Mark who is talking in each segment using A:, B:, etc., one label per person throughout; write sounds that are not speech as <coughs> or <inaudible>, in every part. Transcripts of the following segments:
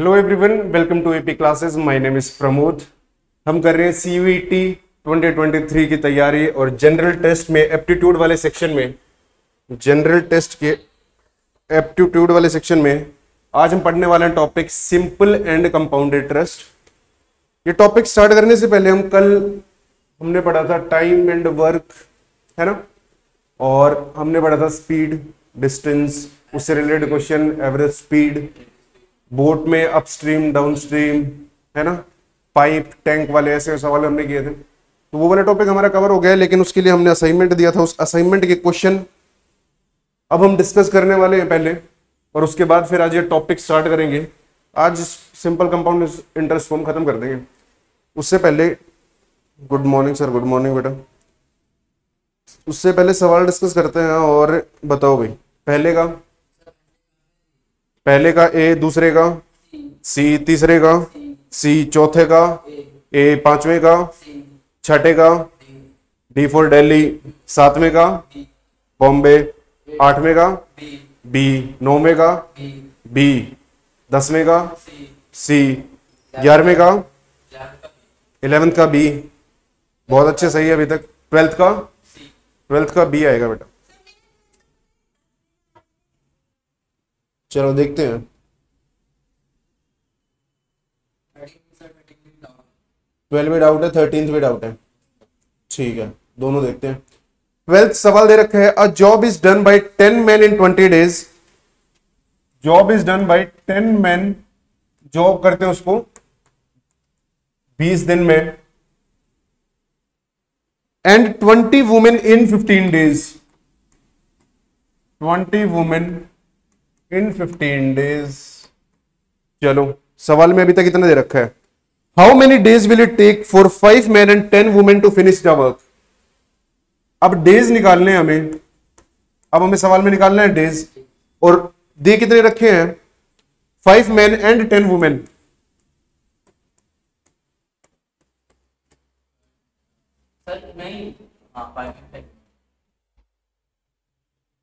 A: Hello everyone welcome to AP classes my name is Pramod हम कर रहे हैं सीयूईटी 2023 की तैयारी और जनरल टेस्ट में एप्टीट्यूड वाले सेक्शन में। जनरल टेस्ट के एप्टीट्यूड वाले सेक्शन में आज हम पढ़ने वाले हैं topic simple and compounded trust ये टॉपिक स्टार्ट करने से पहले हम कल हमने पढ़ा था टाइम एंड वर्क है ना? और हमने पढ़ा था स्पीड डिस्टेंस उससे related question average speed boat में अपस्ट्रीम, डाउनस्ट्रीम, है ना? पाइप, टैंक वाले ऐसे सवाल हमने किए थे। तो वो वाला टॉपिक हमारा कवर हो गया, लेकिन उसके लिए हमने असाइनमेंट दिया था। उस असाइनमेंट के क्वेश्चन अब हम डिस्कस करने वाले हैं पहले, और उसके बाद फिर आज ये टॉपिक स्टार्ट करेंगे। आज सिंपल कंपाउंड इंटरेस्ट फॉर्म खत्म कर देंगे। उससे पहले good morning sir good morning बेटा। उससे पहले सवाल डिस्कस करते हैं, और बताओ भाई, पहले का पहले का ए, दूसरे का। सी, तीसरे का। सी, चौथे का। ए, पांचवे का। छठे का। डी, फॉर दिल्ली सातवें का। बॉम्बे। आठवें का। बी, नौवें का। बी, दसवें का। सी, ग्यारहवें का। इलेवेंथ का बी। बहुत अच्छे, सही है अभी तक। ट्वेल्थ का? ट्वेल्थ का बी आएगा बेटा। चलो देखते हैं। ट्वेल्थ भी डाउट है थर्टींथ भी डाउट है। ठीक है, दोनों देखते हैं। ट्वेल्थ सवाल दे रखा है a job is done by ten man in twenty days job is done by ten man job करते हैं उसको। बीस दिन में। And twenty women in fifteen days twenty women in fifteen days चलो सवाल में अभी तक इतना दे रखा है। How many days will it take for five man and ten women to finish the work अब डेज़ निकालने हैं हमें। अब हमें सवाल में निकालना है डेज़ और दे कितने रखे हैं? Five man and ten women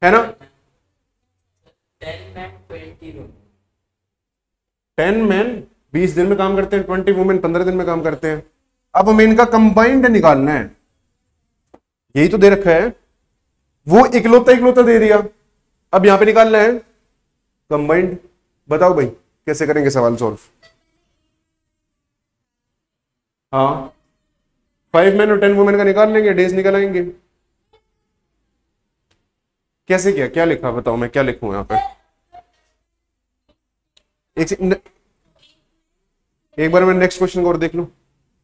A: है ना? टेन मैन बीस दिन में काम करते हैं ट्वेंटी वुमेन पंद्रह दिन में काम करते हैं। अब हमें इनका कंबाइंड निकालना है। यही तो दे रखा है। वो इकलौता इकलौता दे दिया अब यहाँ पे निकालना है। कंबाइंड बताओ भाई, कैसे करेंगे सवाल सॉल्व हाँ। फाइव मैन और टेन वुमेन का निकाल लेंगे डेज़ निकाल आएँगे। कैसे किया? क्या लिखा? बताओ मैं क्या लिखूं यहाँ पे? एक न, एक बार मैं नेक्स्ट क्वेश्चन को और देख लू।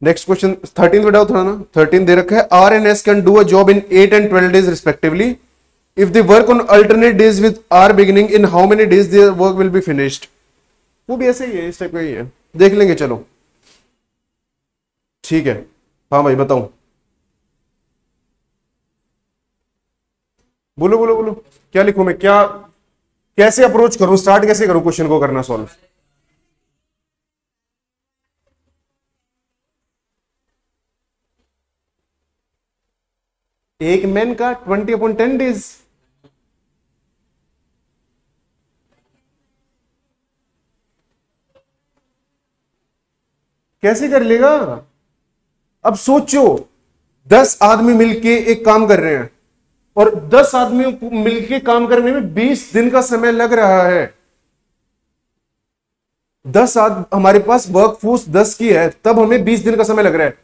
A: नेक्स्ट क्वेश्चन थर्टीन डाउट था ना? थर्टीन दे रखा है। R N S can do a job in eight and twelve days respectively if they work on alternate days with R beginning in how many days their work will be finished वो भी ऐसे ही है इस type का ही है। देख लेंगे चलो। ठीक है। हाँ भाई बताऊँ। बोलो बोलो बोलो। क्या लिखूं मैं? क्या कैसे अप्रोच करूँ? स्टार्ट कैसे करूँ क्वेश्चन को करना सॉल्व एक मैन का ट्वेंटी अपॉन टेन डेज़ कैसे कर लेगा? अब सोचो, दस आदमी मिलके एक काम कर रहे हैं। और दस आदमी मिलके काम करने में बीस दिन का समय लग रहा है। दस आद, हमारे पास वर्कफोर्स दस की है, तब हमें बीस दिन का समय लग रहा है।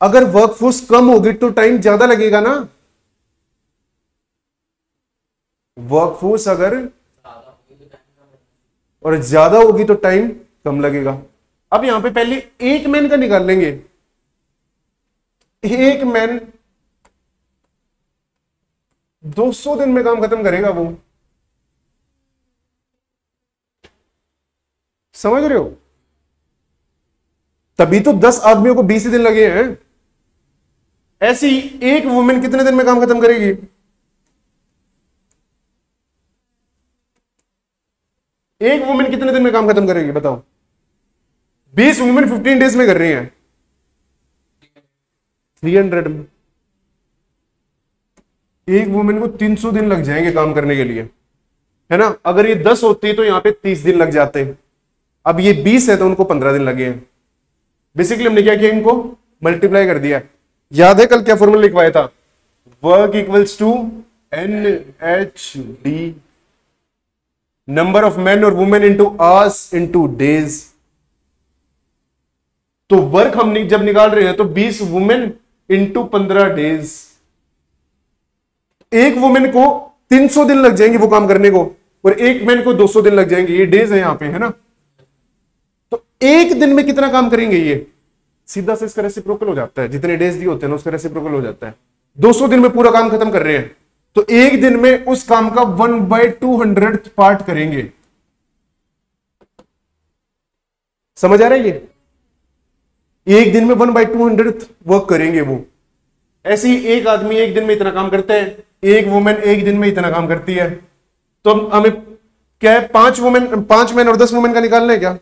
A: अगर वर्कफोर्स कम होगी तो टाइम ज़्यादा लगेगा ना? वर्कफोर्स अगर और ज़्यादा होगी तो टाइम कम लगेगा। अब यहाँ पे पहले एक मैन का निकाल लेंगे। एक मैन 200 दिन में काम खत्म करेगा वो। समझ रहे हो? तभी तो 10 आदमियों को 20 दिन लगे हैं। ऐसी एक वुमेन कितने दिन में काम खत्म करेगी? एक वुमेन कितने दिन में काम खत्म करेगी, बताओ? 20 वुमेन 15 डेज़ में कर रही हैं। 300 में। एक वुमेन को 300 दिन लग जाएँगे काम करने के लिए। है ना? अगर ये 10 होती तो यहाँ पे 30 दिन लग जाते। अब ये बीस है तो उनको पंद्रह दिन लगे। हैं बेसिकली हमने क्या किया इनको? मल्टीप्लाई कर दिया। याद है कल क्या फॉर्मूला लिखवाया था? Work equals to N H D number of man और women into hours into days तो वर्क हम जब निकाल रहे हैं तो 20 वुमेन इंटू पंद्रह डेज़ एक वुमेन को 300 दिन लग जाएँगे वो काम करने को और एक मैन को 200 दिन लग जाएँगे। ये डेज़ है यहाँ पे, है ना? तो एक दिन में कितना काम करेंगे ये? सीधा से इसका रेसिप्रोकल हो जाता है। जितने डेज़ दिए होते हैं ना, उसका रेसिप्रोकल हो जाता है। 200 दिन में पूरा काम खत्म कर रहे हैं। तो एक दिन में उस काम का one by two hundred part करेंगे। समझ आ रहा है ये? एक दिन में one by two hundred work करेंगे वो। ऐसे ही एक आदमी एक दिन में इतना काम करता है। एक वुमेन एक दिन में इतना काम करती है। तो हमें क्या है, पाँच वुमेन पाँच मैन और दस वुमेन का निकालना है क्या?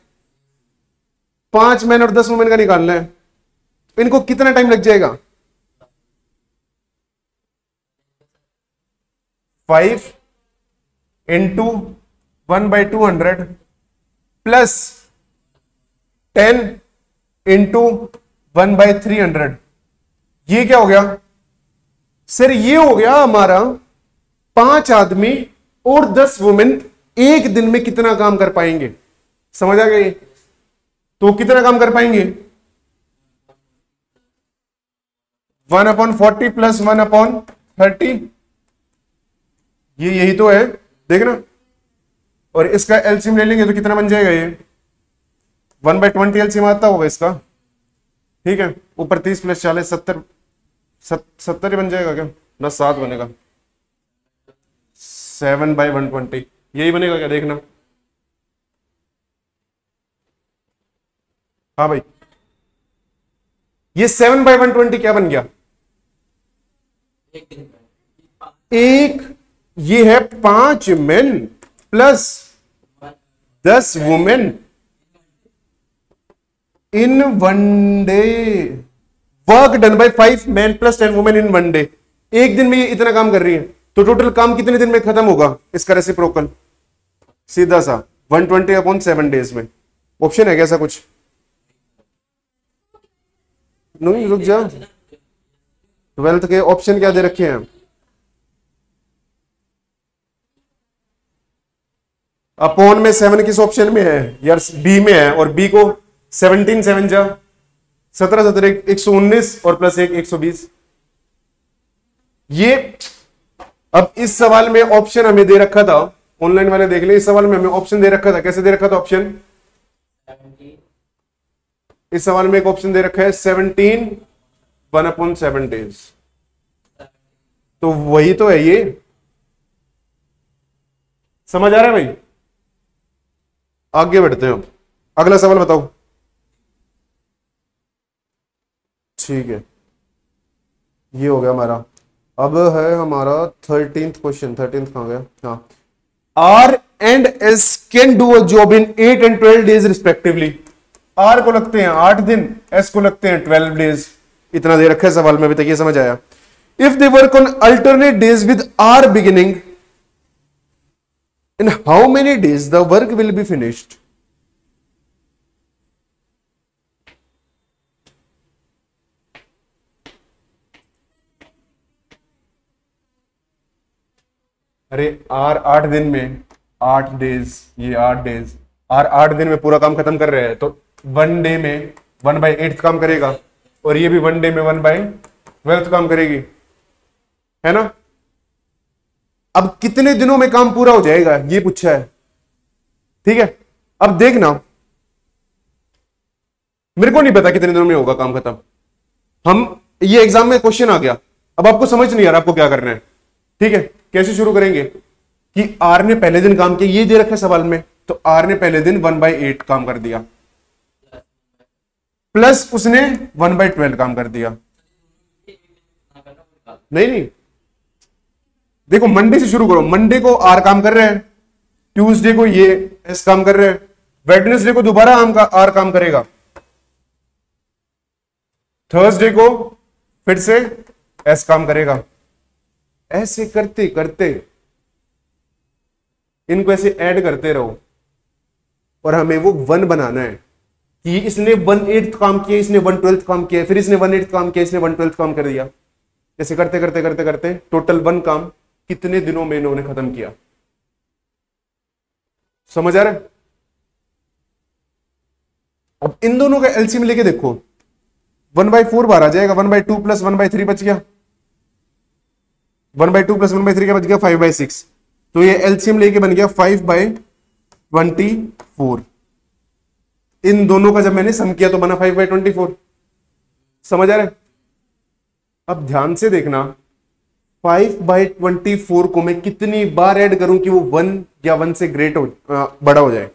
A: पाँच मैन और दस वुमेन का निकालना है। इनको कितना टाइम लग जाएगा? Five into one by two hundred plus ten into one by three hundred ये क्या हो गया? सर ये हो गया हमारा, पाँच आदमी और दस वुमेन एक दिन में कितना काम कर पाएँगे? समझ आ गई? तो कितना काम कर पाएँगे? One upon forty plus one upon thirty ये यही तो है देखना और इसका एलसीएम ले लेंगे तो कितना बन जाएगा ये? वन बाई ट्वेंटी एलसीएम आता होगा इसका। ठीक है? ऊपर तीस प्लस चालीस, सत्तर सत्तर ही बन जाएगा क्या? ना सात बनेगा। सेवन बाई वन ट्वेंटी यही बनेगा क्या? देखना। हाँ भाई। ये सेवन बाई वन ट्वेंटी क्या बन गया? एक, ये है पाँच मेन प्लस दस women in one day work done by five man plus ten women in one day एक दिन में ये इतना काम कर रही है। तो टोटल काम कितने दिन में खत्म होगा? इसका रेसिप्रोकल सीधा सा one twenty upon seven days में। ऑप्शन है कैसा कुछ? नहीं रुक जा। ट्वेल्थ के ऑप्शन क्या दे रखे हैं? अपॉन में सेवन किस ऑप्शन में है? यार बी में है। और बी को सेवनटीन सेवन जा। सत्रह सत्रह, एक सौ उन्नीस और प्लस एक एक सौ बीस। ये, अब इस सवाल में ऑप्शन हमें दे रखा था। ऑनलाइन वाले देख ले, इस सवाल में हमें ऑप्शन दे रखा था। कैसे दे रखा था ऑप्शन इस सवाल में एक ऑप्शन दे रखा है seventeen one upon seven days तो वही तो है ये। समझ आ रहा है भाई? आगे बढ़ते हैं अब। अगला सवाल बताओ। ठीक है। ये हो गया हमारा। अब है हमारा थर्टींथ क्वेश्चन थर्टींथ कहाँ गया? हाँ। R and S can do a job in eight and twelve days respectively R को लगते हैं आठ दिन एस को लगते हैं ट्वेल्व डेज़ इतना दे रखा है सवाल, में अभी तक ये समझ आया। If they work on alternate days with R beginning in how many days the work will be finished अरे आर आठ दिन में, आठ डेज़ ये आठ डेज़ आर आठ दिन में पूरा काम खत्म कर रहे हैं तो वन डे में वन बाई एट्थ काम करेगा, और ये भी वन डे में वन बाई ट्वेल्थ काम करेगी, है ना? अब कितने दिनों में काम पूरा हो जाएगा, ये पूछा है, ठीक है? अब देखना, मेरे को नहीं पता कितने दिनों में होगा काम खत्म। हम, ये एग्ज़ाम में क्वेश्चन आ गया, अब आपको समझ नहीं आ रहा आपको क्या करना है। ठीक है, कैसे शुरू करेंगे? कि आर ने पहले दिन काम किया, ये दे रखा सवाल में तो आर ने पहले दिन वन बाई एट काम कर दिया। प्लस उसने वन बाई ट्वेल्व काम कर दिया। नहीं नहीं। देखो मंडे से शुरू करो। मंडे को आर काम कर रहे हैं ट्यूसडे को ये एस काम कर रहे हैं वेडनेसडे को दोबारा आम का आर काम करेगा। थर्सडे को फिर से एस काम करेगा। ऐसे करते करते इनको ऐसे ऐड करते रहो। और हमें वो वन बनाना है कि इसने वन एट्थ काम किया, इसने वन ट्वेल्थ काम किया, फिर इसने वन एट्थ काम किया, इसने वन ट्वेल्थ काम कर दिया। ऐसे करते करते करते करते टोटल वन काम कितने दिनों में इन्होंने खत्म किया? समझ आ रहा है? अब इन दोनों का एलसीएम लेके देखो। वन बाई फोर बार आ जाएगा, one by two plus one by three बच गया। One by two plus one by three का बच गया? Five by six. तो ये एलसीएम लेके बन गया फाइव बाई ट्वेंटी फोर। इन दोनों का जब मैंने सम किया तो बना फाइव बाई ट्वेंटी फोर। समझ आ रहा है? अब ध्यान से देखना फाइव बाई ट्वेंटी फोर को मैं कितनी बार ऐड करूँ कि वो वन या वन से ग्रेट हो आ, बड़ा हो जाए?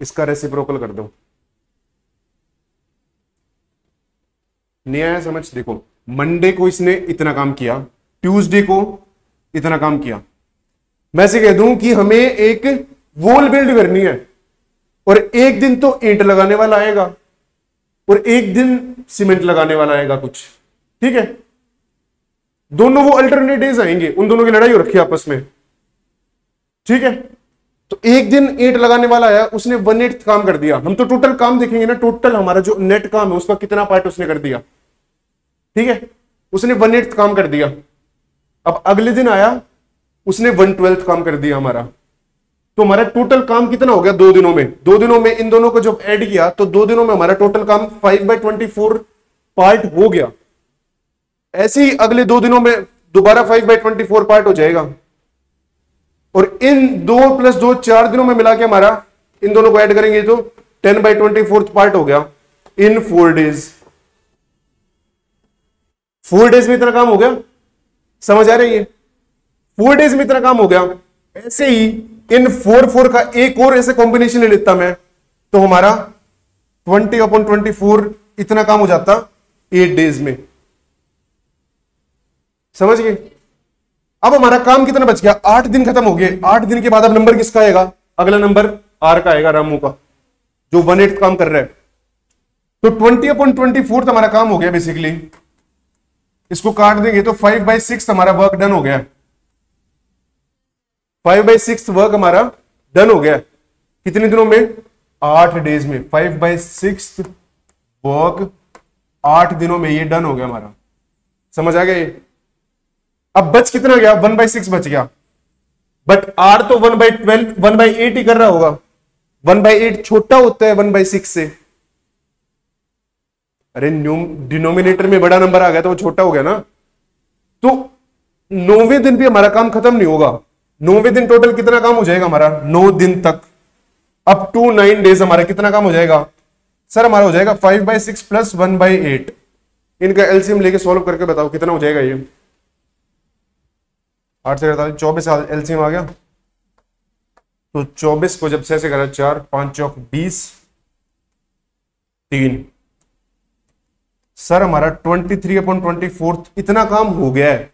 A: इसका रेसिप्रोकल कर दो। नहीं आया समझ देखो। मंडे को इसने इतना काम किया, ट्यूसडे को इतना काम किया। मैं से कह दूँ कि हमें एक वॉल बिल्ड करनी है और एक दिन तो ईंट लगाने वाला आएगा और एक दिन सीमेंट लगाने वाला आएगा कुछ। ठीक है? दोनों वो अल्टरनेटिव आएँगे, उन दोनों की लड़ाई हो रखी आपस में। ठीक है? तो एक दिन ईंट लगाने वाला आया, उसने वन एट काम कर दिया। हम तो टोटल काम देखेंगे ना टोटल हमारा जो नेट काम है, उसका कितना पार्ट उसने कर दिया। ठीक है? उसने वन एट काम कर दिया। अब अगले दिन आया, उसने वन ट्वेल्थ काम कर दिया हमारा। तो हमारा टोटल काम कितना हो गया दो दिनों में? दो दिनों में इन दोनों को जब ऐड किया तो दो दिनों में हमारा टोटल काम five by twenty four part हो गया। ऐसे ही अगले दो दिनों में दोबारा five by twenty four part हो जाएगा। और इन दो प्लस दो चार दिनों में मिला के हमारा इन दोनों को ऐड करेंगे तो ten by twenty fourth part हो गया in four days four days में इतना काम हो गया? समझ आ रही है? फोर डेज़ में इतना काम हो गया? ऐसे ही इन फोर फोर का एक और ऐसे कॉम्बिनेशन ले लेता मैं तो हमारा ट्वेंटी अपॉन ट्वेंटी फोर इतना काम हो जाता एट डेज़ में। समझ गए? अब हमारा काम कितना बच गया? आठ दिन खत्म हो गए। आठ दिन के बाद अब नंबर किसका आएगा? अगला नंबर आर का आएगा, रामू का, जो वन एट काम कर रहा है। तो ट्वेंटी अपॉन ट्वेंटी फोर्थ हमारा काम हो गया बेसिकली इसको काट देंगे तो फाइव बाई सिक्स हमारा वर्क डन हो गया। फाइव बाई सिक्स वर्क हमारा डन हो गया। कितने दिनों में? आठ डेज़ में। फाइव बाई सिक्स वर्क आठ दिनों में ये डन हो गया हमारा। समझ आ गया ये? अब बच कितना गया? वन बाई सिक्स बच गया। बट आर तो one by twelve one by eight ही कर रहा होगा। वन बाई एट छोटा होता है वन बाई सिक्स से। अरे डिनोमिनेटर में बड़ा नंबर आ गया तो वो छोटा हो गया ना। तो नौवे दिन भी हमारा काम खत्म नहीं होगा। नौवे दिन टोटल कितना काम हो जाएगा हमारा? नौ दिन तक। अप टू नाइन डेज़ हमारा कितना काम हो जाएगा? सर हमारा हो जाएगा five by six plus one by eight इनका एलसीएम लेके सॉल्व करके बताओ, कितना हो जाएगा ये? आठ से अड़तालीस, चौबीस एलसीएम आ गया। तो चौबीस को जब से ऐसे करा चार, पाँच चौक बीस, तीन। सर, हमारा twenty three upon twenty fourth इतना काम हो गया है।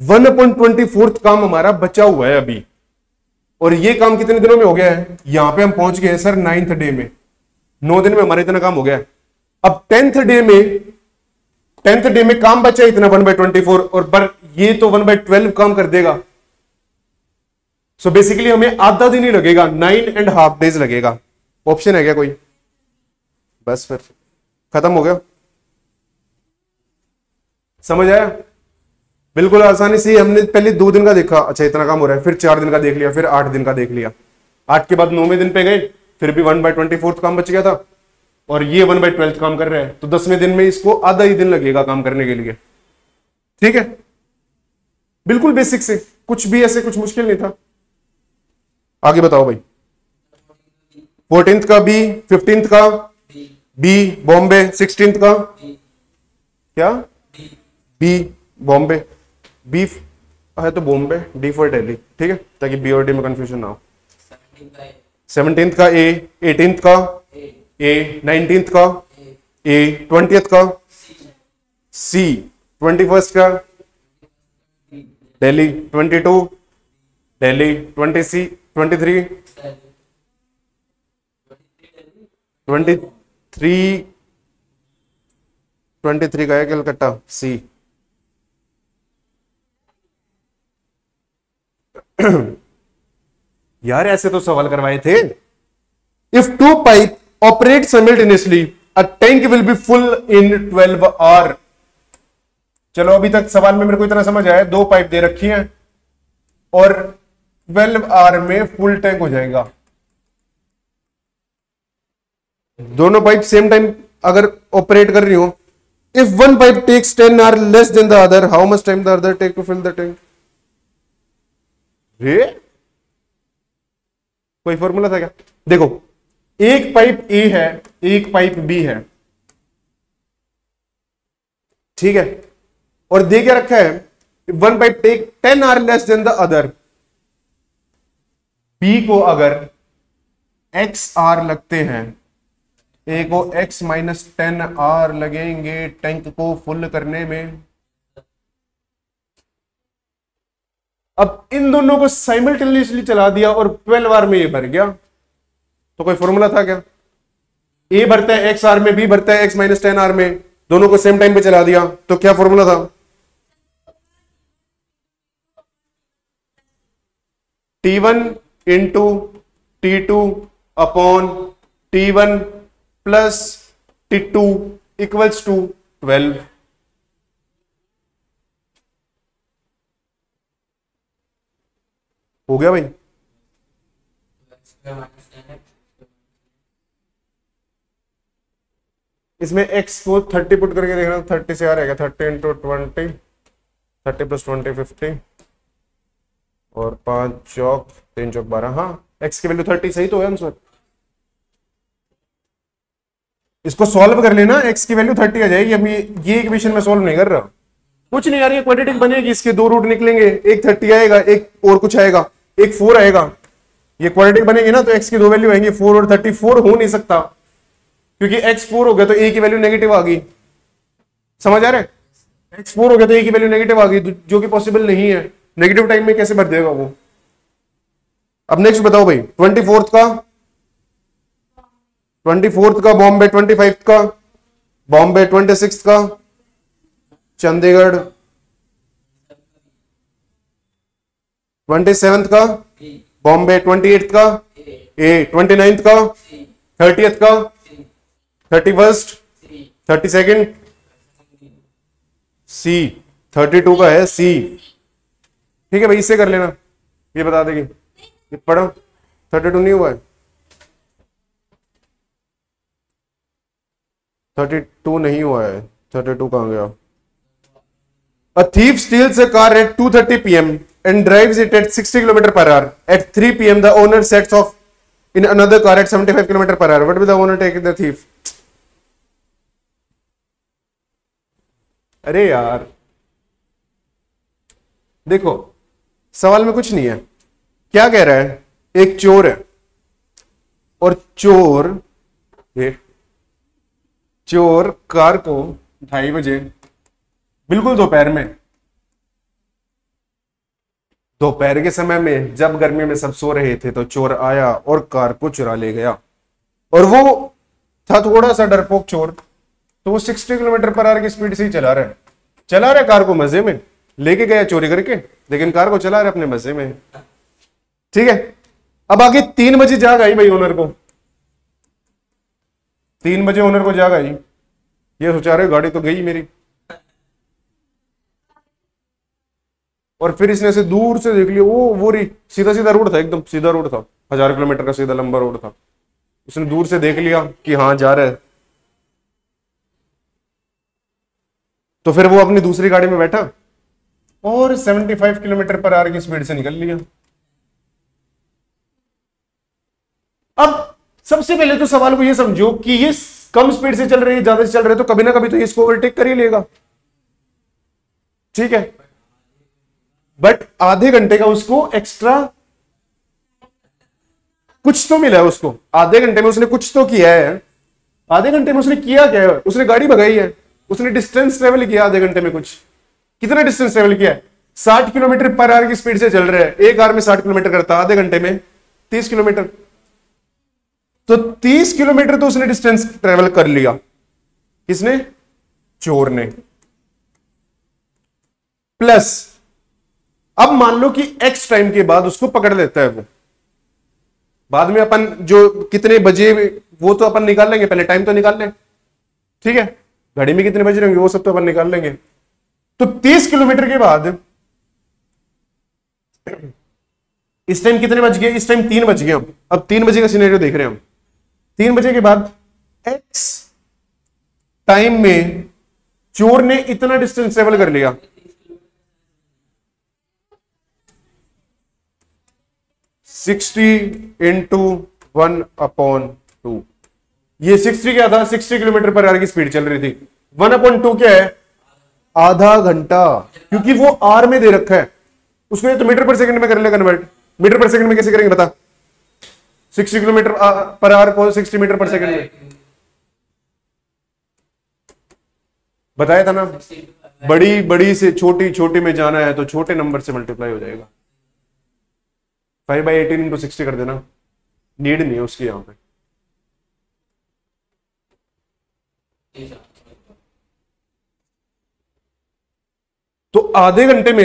A: वन अपॉन ट्वेंटी फोर्थ काम हमारा बचा हुआ है अभी। और ये काम कितने दिनों में हो गया है? यहाँ पे हम पहुँच गए हैं सर नाइन्थ डे में। नौ दिन में हमारा इतना काम हो गया अब टेंथ डे में टेंथ डे में काम बचा है इतना वन बाई ट्वेंटी फोर और पर ये तो वन बाई ट्वेल्व काम कर देगा। सो so बेसिकली हमें आधा दिन ही लगेगा नाइन एंड हाफ़ डेज़ लगेगा। ऑप्शन है क्या कोई? बस फिर। खत्म हो गया। समझ आया? बिल्कुल आसानी से हमने पहले दो दिन का देखा। अच्छा इतना काम हो रहा है, फिर चार दिन का देख लिया, फिर आठ दिन का देख लिया। आठ के बाद नौवें दिन पे गए, फिर भी वन बाय ट्वेंटी फोर्थ काम बच गया था। और ये वन बाय ट्वेल्थ काम कर रहे हैं तो दसवें दिन में इसको आधा ही दिन लगेगा काम करने के लिए। ठीक है? बिल्कुल बेसिक से, कुछ भी ऐसे कुछ मुश्किल नहीं था। आगे बताओ भाई। फोर्टींथ का बी फिफ्टींथ का बी बॉम्बे सिक्सटींथ का? क्या? बी बॉम्बे बी है तो बॉम्बे डी फॉर दिल्ली ठीक है? ताकि बी और डी में कंफ्यूजन ना हो. सेवनटीन का ए एटीन का ए नाइनटीन का ए ट्वेंटी का सी ट्वेंटी फ़र्स्ट का Delhi twenty two Delhi twenty C twenty three twenty three twenty three का है कलकत्ता. सी <clears throat> यार, ऐसे तो सवाल करवाए थे। If two pipe operate simultaneously a tank will be full in 12 hour चलो, अभी तक सवाल में मेरे को इतना समझ आया, दो पाइप दे रखी हैं, और 12 आवर में फुल टैंक हो जाएगा। दोनों पाइप सेम टाइम अगर ऑपरेट कर रही हो। If one pipe takes ten hour less than the other how much time the other take to fill the tank रे? कोई फॉर्मूला था क्या? देखो, एक पाइप ए है, एक पाइप बी है। ठीक है? और दे क्या रखा है? One pipe take ten hour less than the other B को अगर एक्स आर लगते हैं ए को एक्स माइनस टेन आर लगेंगे टैंक को फुल करने में। अब इन दोनों को साइमल्टेनियसली चला दिया और ट्वेल्व आर में ये भर गया। तो कोई फॉर्मूला था क्या? ए भरता है एक्स आर में बी भरता है एक्स माइनस टेन आर में, दोनों को सेम टाइम पे चला दिया। तो क्या फॉर्मूला था? T one into T two upon T one plus T two equals to twelve हो गया भाई? इसमें x को 30 पुट करके देखना 30 से आ रहेगा 30 into twenty thirty plus twenty fifty और पाँच चौक, तीन चौक बारह हाँ x की वैल्यू 30 सही तो है आंसर इसको सॉल्व कर लेना, x की वैल्यू 30 आ जाएगी, अभी ये इक्वेशन में सॉल्व नहीं कर रहा. कुछ नहीं यार, ये क्वाड्रेटिक बनेगी, इसके दो रूट निकलेंगे, एक 30 आएगा, एक और कुछ आएगा. एक फोर आएगा। ये क्वाड्रेटिक बनेगी ना तो एक्स की दो वैल्यू आएँगी फोर और थर्टी फोर हो नहीं सकता। क्योंकि x फोर हो गया तो a की वैल्यू नेगेटिव आ गई। समझ आ रहा x फोर हो गया तो a की वैल्यू नेगेटिव आ गई जो कि पॉसिबल नहीं है। नेगेटिव टाइम में कैसे भर देगा वो? अब नेक्स्ट बताओ भाई ट्वेंटी फोर्थ का? ट्वेंटी फोर्थ का बॉम्बे ट्वेंटी फाइव का? बॉम्बे ट्वेंटी सिक्स का? चंडीगढ़ ट्वेंटी सेवेंथ का बॉम्बे ट्वेंटी एट का ए ट्वेंटी नाइन्थ का थर्टी का thirty first thirty second C thirty two का है सी। ठीक है भाई इससे कर लेना। ये बता देगी। ये पढ़ो। थर्टी टू नहीं हुआ है। थर्टी टू नहीं हुआ है। थर्टी टू कहाँ गया? A thief steals a car at 2:30 p.m. and drives it at 60 km per hour. At 3 p.m., the owner sets off in another car at 75 km per hour. What will the owner take the thief? अरे यार देखो सवाल में कुछ नहीं है क्या कह रहा है एक चोर है और चोर ये चोर कार को ढाई बजे बिल्कुल दोपहर में दोपहर के समय में जब गर्मी में सब सो रहे थे तो चोर आया और कार को चुरा ले गया। और वो था थोड़ा सा डरपोक चोर। तो वो 60 किलोमीटर पर आर की स्पीड से ही चला रहा है। चला रहा है कार को मज़े में। लेके गया चोरी करके, लेकिन कार को चला रहा अपने मज़े में। ठीक है? अब आगे तीन बजे जाग आई भाई ओनर को। तीन बजे ओनर को जाग आई। ये सोचा रहे गाड़ी तो गई मेरी। और फिर इसने से दूर से देख लिया, वो वो रही सीधा सीधा रोड था एकदम, सीधा रोड था। हज़ार किलोमीटर का सीधा लंबा रोड था। उसने दूर से देख लिया कि हाँ जा रहा है। तो फिर वो अपनी दूसरी गाड़ी में बैठा और 75 किलोमीटर पर आर की स्पीड से निकल लिया। अब सबसे पहले तो सवाल को ये समझो कि ये कम स्पीड से चल रही है, ज़्यादा से चल रहे तो कभी ना कभी तो इसको ओवरटेक कर ही लेगा। ठीक है? बट आधे घंटे का उसको एक्स्ट्रा कुछ तो मिला है उसको। आधे घंटे में उसने कुछ तो किया है। आधे घंटे में उसने किया क्या है? उसने गाड़ी भगाई है। उसने डिस्टेंस ट्रेवल किया आधे घंटे में कुछ। कितना डिस्टेंस ट्रेवल किया है? साठ किलोमीटर पर आवर की स्पीड से चल रहा है। एक आर में साठ किलोमीटर करता है आधे घंटे में। तीस किलोमीटर। तो तीस किलोमीटर तो उसने डिस्टेंस ट्रेवल कर लिया। किसने? चोर ने। प्लस अब मान लो कि एक्स टाइम के बाद उसको पकड़ लेता है वो। बाद में अपन जो कितने बजे वो तो अपन निकाल लेंगे, पहले टाइम तो निकाल लें। ठीक है? घड़ी में कितने बजे रहेंगे, वो सब तो अपन निकाल लेंगे। तो 30 किलोमीटर के बाद इस टाइम कितने बज गए? इस टाइम तीन बज गए अब। तीन बजे का सीनेरियो देख रहे हैं हम। तीन बजे के बाद एक्स टाइम में चोर ने इतना डिस्टेंस ट्रेवल कर लिया। Sixty into one upon two ये सिक्सटी क्या था? सिक्सटी किलोमीटर पर आर की स्पीड चल रही थी। वन अपॉन टू क्या है? आधा घंटा। क्योंकि वो आर में दे रखा है। उसको ये तो मीटर पर सेकंड में कर ले कन्वर्ट मीटर पर सेकंड में कैसे करेंगे बता? सिक्सटी किलोमीटर पर आवर को सिक्सटी मीटर पर सेकंड में। बताया था ना? बड़ी बड़ी से छोटी छोटी में जाना है तो छोटे नंबर से मल्टीप्लाई हो जाएगा। Five by eighteen into sixty कर देना। नीड नहीं है उसकी यहाँ पे। तो आधे घंटे में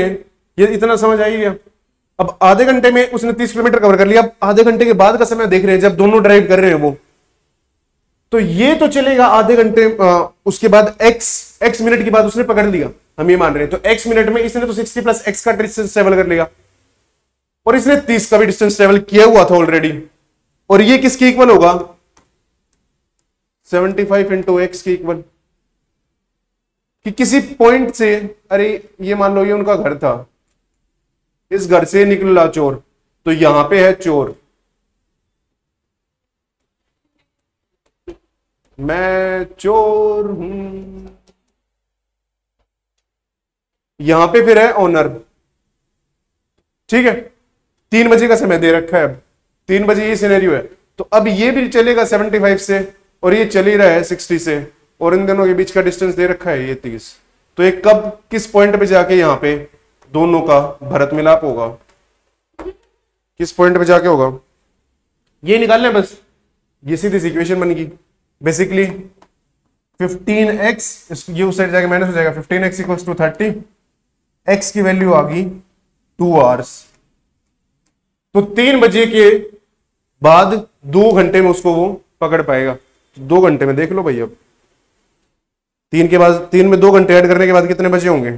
A: ये इतना समझ आई गया। अब आधे घंटे में उसने तीस किलोमीटर कवर कर लिया। अब आधे घंटे के बाद का समय देख रहे हैं, जब दोनों ड्राइव कर रहे हैं वो। तो ये तो चलेगा आधे घंटे उसके बाद एक्स एक्स मिनट के बाद उसने पकड़ लिया। हम ये मान रहे हैं तो एक्स मिनट में इसने तो सिक्सटी प्लस एक्स का डिस्टेंस ट्रेवल कर लिया। और इसने तीस का भी डिस्टेंस ट्रेवल किया हुआ था ऑलरेडी और ये किसके इक्वल होगा? सेवेंटी फाइव इंटू एक्स के इक्वल कि किसी पॉइंट से, अरे ये मान लो ये उनका घर था। इस घर से निकला चोर। तो यहाँ पे है चोर। मैं चोर हूँ। यहाँ पे फिर है ऑनर ठीक है? तीन बजे का समय दे रखा है अब। तीन बजे ये सिनेरियो है। तो अब ये भी चलेगा सेवेंटी फाइव से, और ये चल ही रहा है सिक्सटी से, और इन दोनों के बीच का डिस्टेंस दे रखा है ये तीस। तो ये कब, किस पॉइंट पे जाके यहाँ पे दोनों का भरत मिलाप होगा? किस पॉइंट पे जाके होगा? ये निकालना है बस। ये सीधी इक्वेशन बन गई बेसिकली 15x ये उस साइड जाके माइनस हो जाएगा। 15x x equals to thirty x की वैल्यू आ गई टू आवर्स तो तीन बजे के बाद दो घंटे में उसको वो पकड़ पाएगा। तो दो घंटे में, देख लो भाई अब। तीन के बाद, तीन में दो घंटे ऐड करने के बाद कितने बजे होंगे?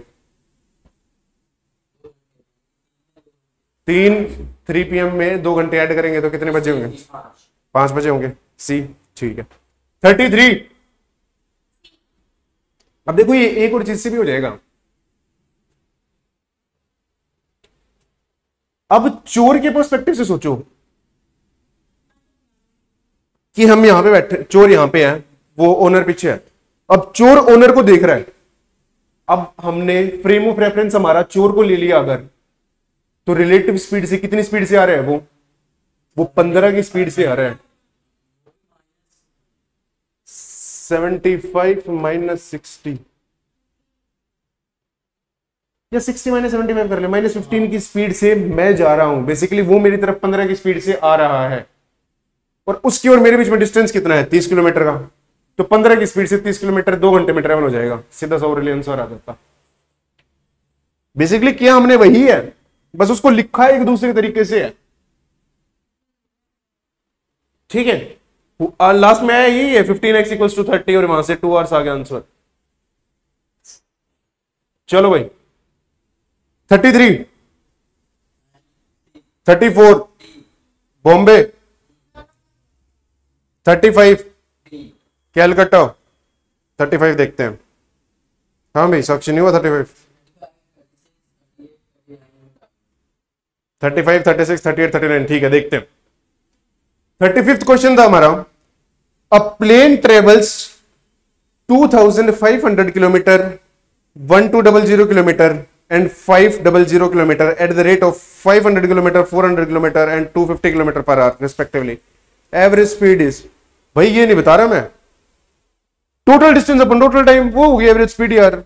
A: तीन थ्री पीएम में दो घंटे ऐड करेंगे तो कितने बजे होंगे? पाँच बजे होंगे। सी ठीक है। थर्टी थ्री अब देखो ये एक और चीज़ से भी हो जाएगा। अब चोर के पर्सपेक्टिव से सोचो। कि हम यहाँ पे बैठे, चोर यहाँ पे है, वो ओनर पीछे है। अब चोर ओनर को देख रहा है। अब हमने फ्रेम ऑफ़ रेफरेंस हमारा, चोर को ले लिया अगर तो रिलेटिव स्पीड से कितनी स्पीड से आ रहा है वो? वो पंद्रह की स्पीड से आ रहा है। सेवेंटी फाइव माइनस सिक्सटी या सिक्सटी माइनस सेवेंटी कर माइनस फिफ्टीन की स्पीड से मैं जा रहा हूँ। बेसिकली वो मेरी तरफ़ पंद्रह की स्पीड से आ रहा है। और उसकी और मेरे बीच में डिस्टेंस कितना है? तीस किलोमीटर का। तो पंद्रह की स्पीड से तीस किलोमीटर दो घंटे में ट्रेवल हो जाएगा। सीधा सा आ जाता बेसिकली किया हमने, वही है। बस उसको लिखा एक दूसरे तरीके से है। ठीक है? लास्ट में आया यही है। Fifteen x equal to thirty और वहाँ से टू आवर्स आ गया आंसर चलो भाई। Thirty three thirty four Bombay thirty five Calcutta thirty five देखते हैं। हाँ भाई, साक्षी, नहीं हुआ thirty five thirty five thirty six thirty eight thirty nine ठीक है, देखते हैं। थर्टी फिफ्थ क्वेश्चन था हमारा। A plane travels two thousand five hundred kilometre one two double zero kilometre and five double zero kilometre at the rate of five hundred kilometre four hundred kilometre and two fifty kilometre per hour respectively average speed is भाई, ये नहीं बता रहा मैं। Total distance upon total time वो होगी average speed यार।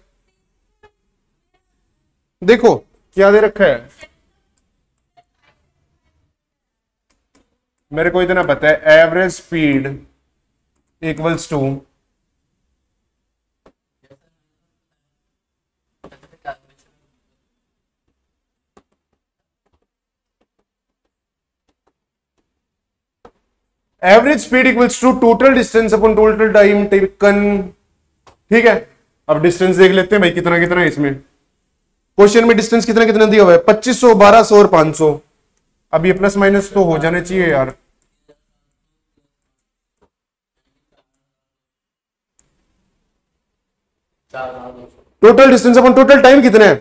A: देखो, क्या दे रखा है? मेरे को इतना पता है average speed equals to average speed equals to total distance upon total time taken ठीक है? अब डिस्टेंस देख लेते हैं भाई, कितना कितना है इसमें? क्वेश्चन में डिस्टेंस कितना कितना दिया हुआ है? पच्चीस सौ, बारह सौ और पाँच सौ। अब ये प्लस माइनस तो हो जाने चाहिए यार। Total distance upon total time कितना है?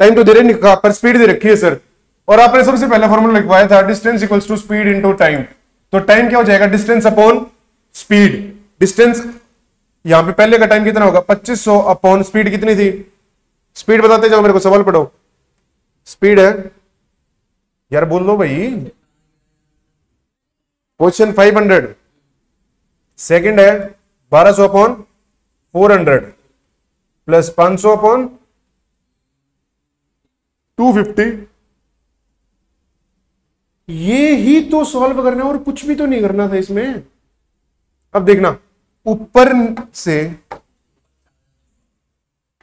A: टाइम तो दे रहे पर स्पीड दे रखी है सर और आपने सबसे पहला फॉर्मूला लिखवाया था distance equals to speed into time तो टाइम क्या हो जाएगा? डिस्टेंस अपॉन स्पीड डिस्टेंस यहाँ पे पहले का टाइम कितना होगा? 2500 अपॉन स्पीड कितनी थी? स्पीड बताते जाओ मेरे को, सवाल पढ़ो। स्पीड है। यार बोल दो भाई। क्वेश्चन 500 सेकंड है 1200 अपॉन 400 प्लस 500 अपॉन 250 ये ही तो सॉल्व करना और कुछ भी तो नहीं करना था इसमें। अब देखना, ऊपर से,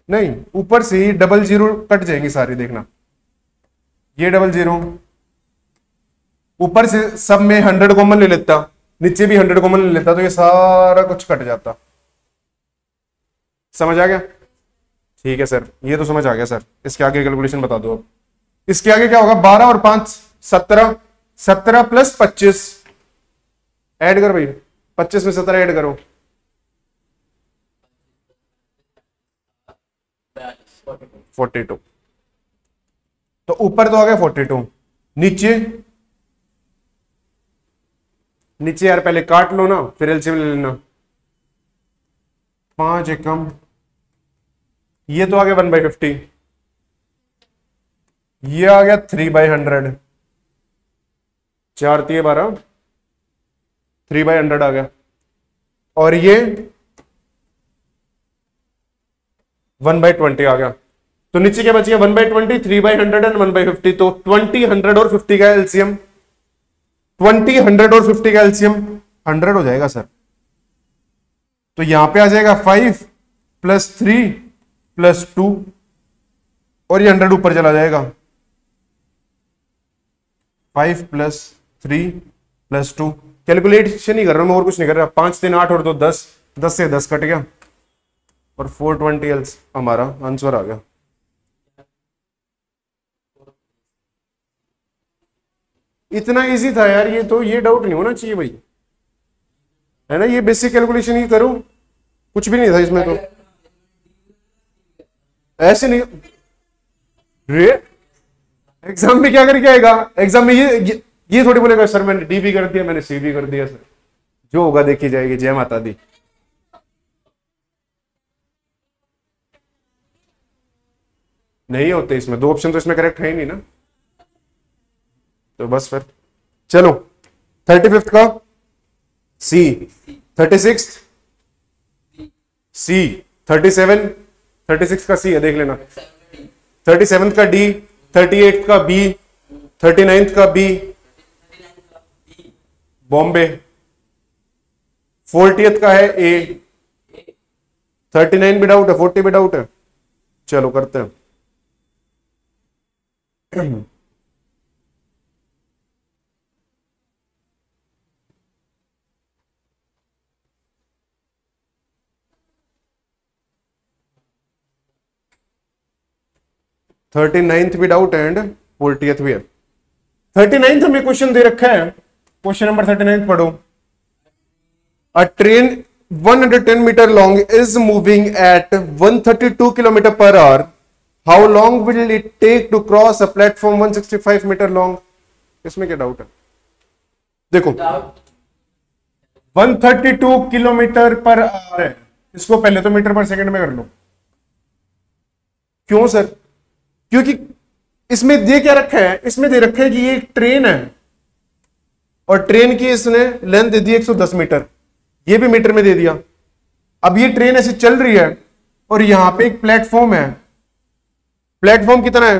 A: नहीं, ऊपर से ही डबल ज़ीरो कट जाएँगे सारी, देखना। ये डबल ज़ीरो ऊपर से सब में हंड्रेड कॉमन ले लेता, नीचे भी हंड्रेड कॉमन ले लेता तो ये सारा कुछ कट जाता। समझ आ गया? ठीक है सर, ये तो समझ आ गया सर। इसके आगे कैलकुलेशन बता दो अब इसके आगे क्या होगा? बारह और पाँच, सत्रह। सत्रह प्लस पच्चीस। ऐड कर भाई पच्चीस में सत्रह ऐड करो। फोर्टी टू तो ऊपर तो आ गया फोर्टी टू नीचे? नीचे यार, पहले काट लो ना, फिर एलसीएम ले लेना। पाँच एकम ये तो आ गया वन बाई फिफ्टी ये आ गया थ्री बाई हंड्रेड चार तीय बारह थ्री बाई हंड्रेड आ गया। और ये वन बाई ट्वेंटी आ गया। तो नीचे क्या बचिए one by twenty three by hundred and one by fifty तो ट्वेंटी हंड्रेड और फिफ्टी का एलसीएम ट्वेंटी हंड्रेड और फिफ्टी का एलसीएम हंड्रेड हो जाएगा सर तो यहाँ पे आ जाएगा five plus three plus two और ये हंड्रेड ऊपर चला जाएगा। Five plus three plus two calculation ही कर रहा हूँ और कुछ नहीं कर रहा। पाँच तीन आठ और दो दस। दस से दस कट गया। और फोर ट्वेंटी एल्स हमारा आंसर आ गया। इतना इजी था यार ये तो ये डाउट नहीं होना चाहिए भाई। है ना ये बेसिक कैलकुलेशन ही करो। कुछ भी नहीं था इसमें तो। ऐसे नहीं। रे एग्ज़ाम में क्या करके आएगा? एग्ज़ाम में ये ये, ये थोड़ी बोलेगा, सर, मैंने डी भी कर दिया, मैंने सी भी कर दिया, सर। जो होगा देखी जाएगी, जय माता दी। नहीं होते इसमें, दो ऑप्शन तो इसमें करेक्ट है ही नहीं ना। तो बस फिर। चलो थर्टी फिफ्थ का C thirty six C thirty seven thirty six का सी है, देख लेना। थर्टी सेवन का डी थर्टी एट का बी थर्टी नाइन्थ का बी बॉम्बे। फोर्टियथ का है ए थर्टी नाइन भी डाउट है, फोर्टी भी डाउट है। चलो करते हैं। थर्टी नाइन्थ भी डाउट एंड फोर्टियथ भी है। थर्टी नाइन्थ हमें क्वेश्चन दे रखा है। क्वेश्चन नंबर थर्टी नाइन पढ़ो a train 110 metre long is moving at 132 kilometre per hour how long will it take to cross a platform 165 metre long इसमें क्या doubt है? देखो 132 किलोमीटर पर आवर है। इसको पहले तो मीटर पर सेकंड में कर लो। क्यों सर क्योंकि इसमें दे क्या रखा है? इसमें दे रखा है कि ये एक ट्रेन है। और ट्रेन की इसने लेंथ दे दी 110 मीटर। ये भी मीटर में दे दिया। अब ये ट्रेन ऐसे चल रही है और यहाँ पे एक प्लेटफॉर्म है। प्लेटफॉर्म कितना है?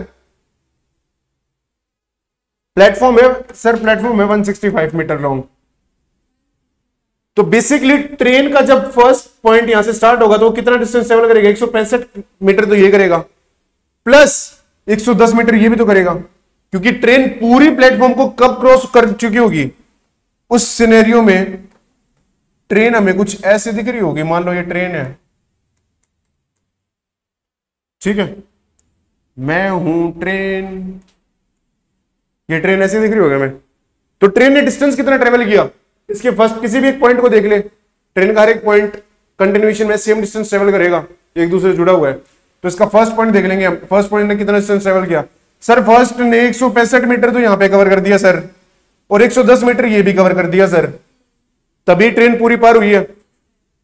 A: प्लेटफॉर्म है, सर, प्लेटफॉर्म है 165 मीटर लॉन्ग तो बेसिकली ट्रेन का जब फ़र्स्ट पॉइंट यहाँ से स्टार्ट होगा तो वो कितना डिस्टेंस ट्रेवल करेगा? एक सौ पैंसठ मीटर तो ये करेगा। प्लस 110 मीटर ये भी तो करेगा। क्योंकि ट्रेन पूरी प्लेटफॉर्म को कब क्रॉस कर चुकी होगी? उस सिनेरियो में ट्रेन हमें कुछ ऐसे दिख रही होगी। मान लो ये ट्रेन है। ठीक है? मैं हूँ ट्रेन। ये ट्रेन ऐसे दिख रही होगी हमें। तो ट्रेन ने डिस्टेंस कितना ट्रेवल किया? इसके फ़र्स्ट किसी भी एक पॉइंट को देख ले। ट्रेन का हर एक पॉइंट कंटिन्यूएशन में सेम डिस्टेंस ट्रेवल करेगा। एक दूसरे से जुड़ा हुआ है। तो इसका फ़र्स्ट पॉइंट देख लेंगे फ़र्स्ट पॉइंट ने कितना डिस्टेंस ट्रेवल किया? सर फ़र्स्ट ने एक सौ पैंसठ मीटर तो यहाँ पे कवर कर दिया सर और 110 मीटर ये भी कवर कर दिया सर तभी ट्रेन पूरी पार हुई है।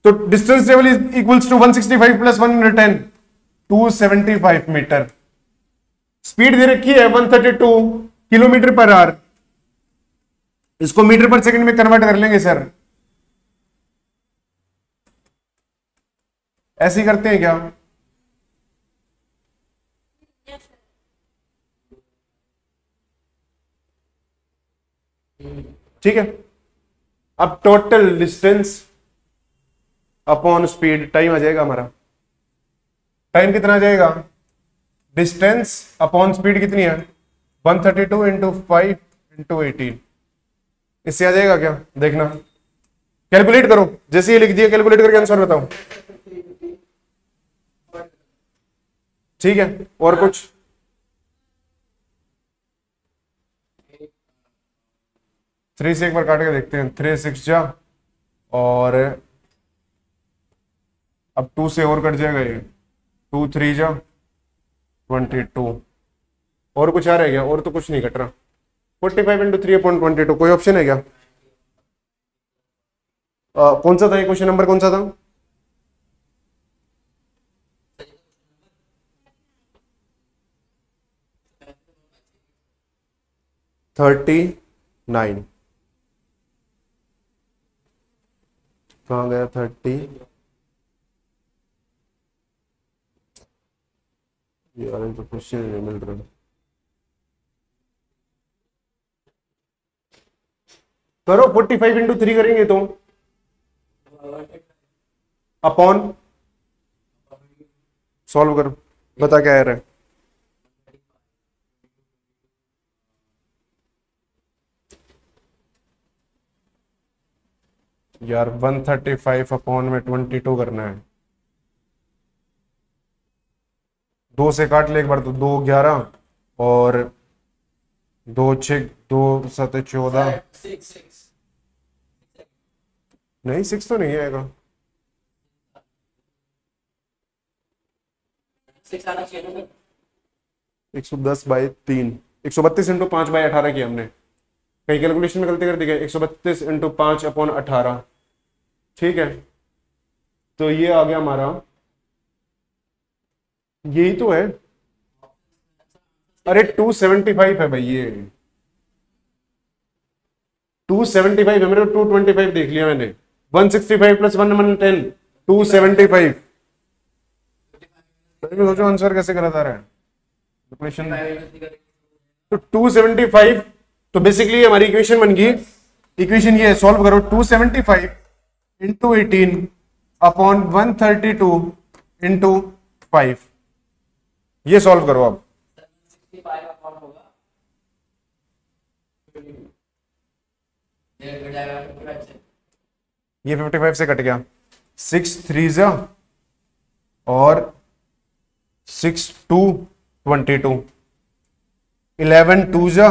A: तो distance travel is equals to 165 plus 110 275 metre. Speed दे रखी है 132 किलोमीटर पर आवर इसको मीटर पर सेकंड में कन्वर्ट कर लेंगे सर ऐसे करते हैं क्या? ठीक है? अब total distance upon speed time आ जाएगा हमारा। टाइम कितना आ जाएगा? डिस्टेंस अपॉन स्पीड कितनी है? 132 thirty two into five into eighteen इससे आ जाएगा क्या? देखना। कैलकुलेट करो। जैसे ये लिख दिया कैलकुलेट करके आंसर बताओ। ठीक है? और कुछ? थ्री से एक बार काट के देखते हैं। थ्री सिक्स जा। और अब टू से और कट जाएगा ये। टू थ्री जा। Twenty two. और कुछ आ रहा है क्या? और तो कुछ नहीं कट रहा। Forty five into three upon twenty two कोई ऑप्शन है क्या? आ, कौन सा था ये क्वेश्चन नंबर कौन सा था? Thirty nine. कहा गया? थर्टी। यार तो क्वेश्चन नहीं मिल रहा। करो फोर्टी फाइव इंटू थ्री करेंगे तो। अपॉन। सॉल्व करो। बता क्या आ रहा है? यार 135 थर्टी फाइव अपॉन में 22 करना है। दो से काट ले एक बार तो दो ग्यारह और दो छ दो सत चौदह। नहीं सिक्स तो नहीं आएगा। एक सौ दस बाई तीन। एक सौ बत्तीस इंटू पाँच बाई अठारह की हमने। कहीं कैलकुलेशन में गलती कर दी गई, एक सौ बत्तीस इंटू पाँच अपॉन अठारह। ठीक है? तो ये आ गया हमारा। यही तो है। अरे 275 है भाई ये। 275 है मेरे को 225 देख लिया मैंने। 165 plus one one ten two seventy five सोचो आंसर कैसे गलत आ रहा है? तो 275 तो बेसिकली हमारी इक्वेशन बन गई। इक्वेशन ये सॉल्व करो 275 into eighteen upon one thirty two into five ये सॉल्व करो अब ये 55 से कट गया। सिक्स थ्री जा और six two twenty two eleven two जा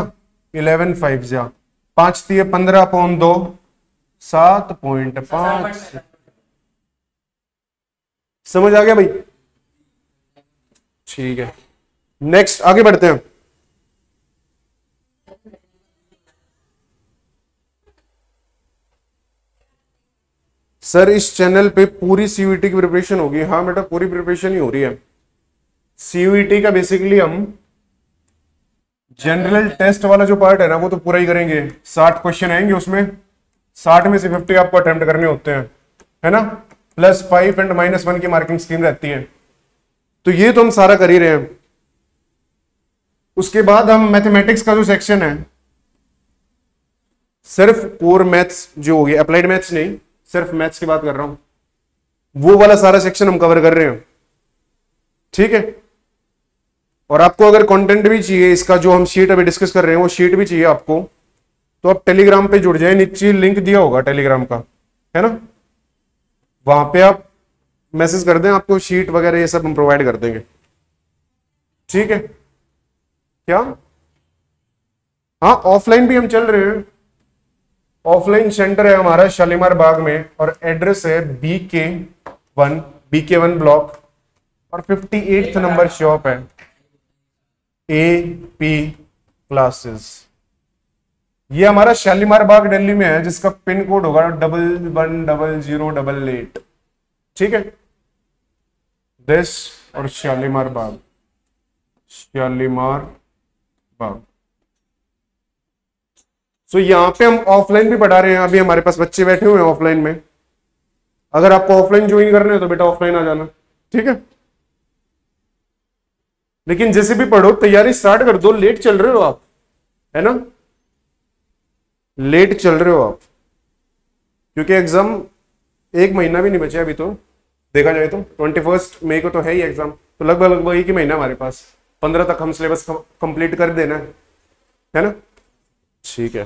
A: इलेवन फाइव जा। पाँच थी पंद्रह पौन दो। सात पॉइंट पाँच। समझ आ गया भाई? ठीक है। नेक्स्ट आगे बढ़ते हैं। सर इस चैनल पे पूरी सीयूईटी की प्रिपरेशन होगी। हाँ बेटा पूरी प्रिपरेशन ही हो रही है। सीयूईटी का बेसिकली हम जनरल टेस्ट वाला जो पार्ट है ना, वो तो पूरा ही करेंगे। साठ क्वेश्चन आएँगे उसमें। साठ में से फिफ्टी आपको अटेम्प्ट करने होते हैं। है ना? Plus five and minus one की मार्किंग स्कीम रहती है। तो ये तो हम सारा कर ही रहे हैं। उसके बाद हम मैथमेटिक्स का जो सेक्शन है, सिर्फ़ कोर मैथ्स जो हो गया अप्लाइड मैथ्स नहीं, सिर्फ़ मैथ्स की बात कर रहा हूँ। वो वाला सारा सेक्शन हम कवर कर रहे हैं। ठीक है? और आपको अगर कंटेंट भी चाहिए, इसका जो हम शीट अभी डिस्कस कर रहे हैं, वो शीट भी चाहिए आपको तो आप टेलीग्राम पे जुड़ जाए। नीचे लिंक दिया होगा टेलीग्राम का, है ना? वहाँ पे आप मैसेज कर दें, आपको शीट वगैरह ये सब हम प्रोवाइड कर देंगे। ठीक है? क्या? हाँ ऑफलाइन भी हम चल रहे हैं। ऑफलाइन सेंटर है हमारा शालीमार बाग में, और एड्रेस है B K one B K one block और फिफ्टी एट नंबर शॉप है। ए पी क्लासेस ये हमारा शालीमार बाग दिल्ली में है, जिसका पिन कोड होगा double one double zero double eight ठीक है? दिस और शालीमार बाग। शालीमार बाग। सो यहाँ पे हम ऑफलाइन भी पढ़ा रहे हैं, अभी हमारे पास बच्चे बैठे हुए हैं ऑफलाइन में। अगर आपको ऑफलाइन ज्वाइन करना है तो बेटा ऑफलाइन आ जाना। ठीक है? लेकिन जैसे भी पढ़ो, तैयारी स्टार्ट कर दो लेट चल रहे हो आप, है ना? लेट चल रहे हो आप। क्योंकि एग्ज़ाम एक महीना भी नहीं बचा अभी तो। देखा जाए तो ट्वेंटी फ़र्स्ट मई को तो है ही एग्ज़ाम तो लगभग लगभग एक ही महीना हमारे पास। पंद्रह तक हम सिलेबस कंप्लीट कर देना है। ना? ठीक है।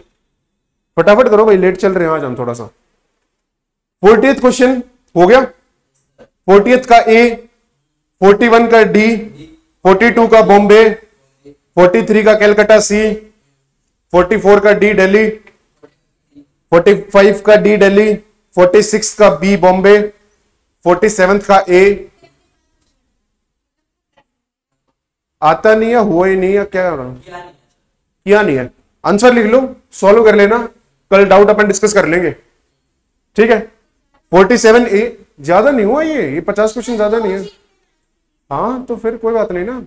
A: फटाफट करो भाई लेट चल रहे हैं आज हम थोड़ा सा। फोर्टी क्वेश्चन हो गया। फोर्टी का ए फोर्टी वन का डी फोर्टी टू का बॉम्बे फोर्टी थ्री का कैलकाटा सी फोर्टी फोर का डी दिल्ली फोर्टी फाइव का डी दिल्ली फोर्टी सिक्स का बी बॉम्बे फोर्टी सेवन का ए। आता नहीं है हुआ ही नहीं है क्या किया नहीं है। आंसर लिख लो सॉल्व कर लेना कल डाउट अपन डिस्कस कर लेंगे। ठीक है? फोर्टी सेवन ए ज़्यादा नहीं हुआ ये ये पचास क्वेश्चन ज़्यादा नहीं है। हाँ तो फिर कोई बात नहीं ना।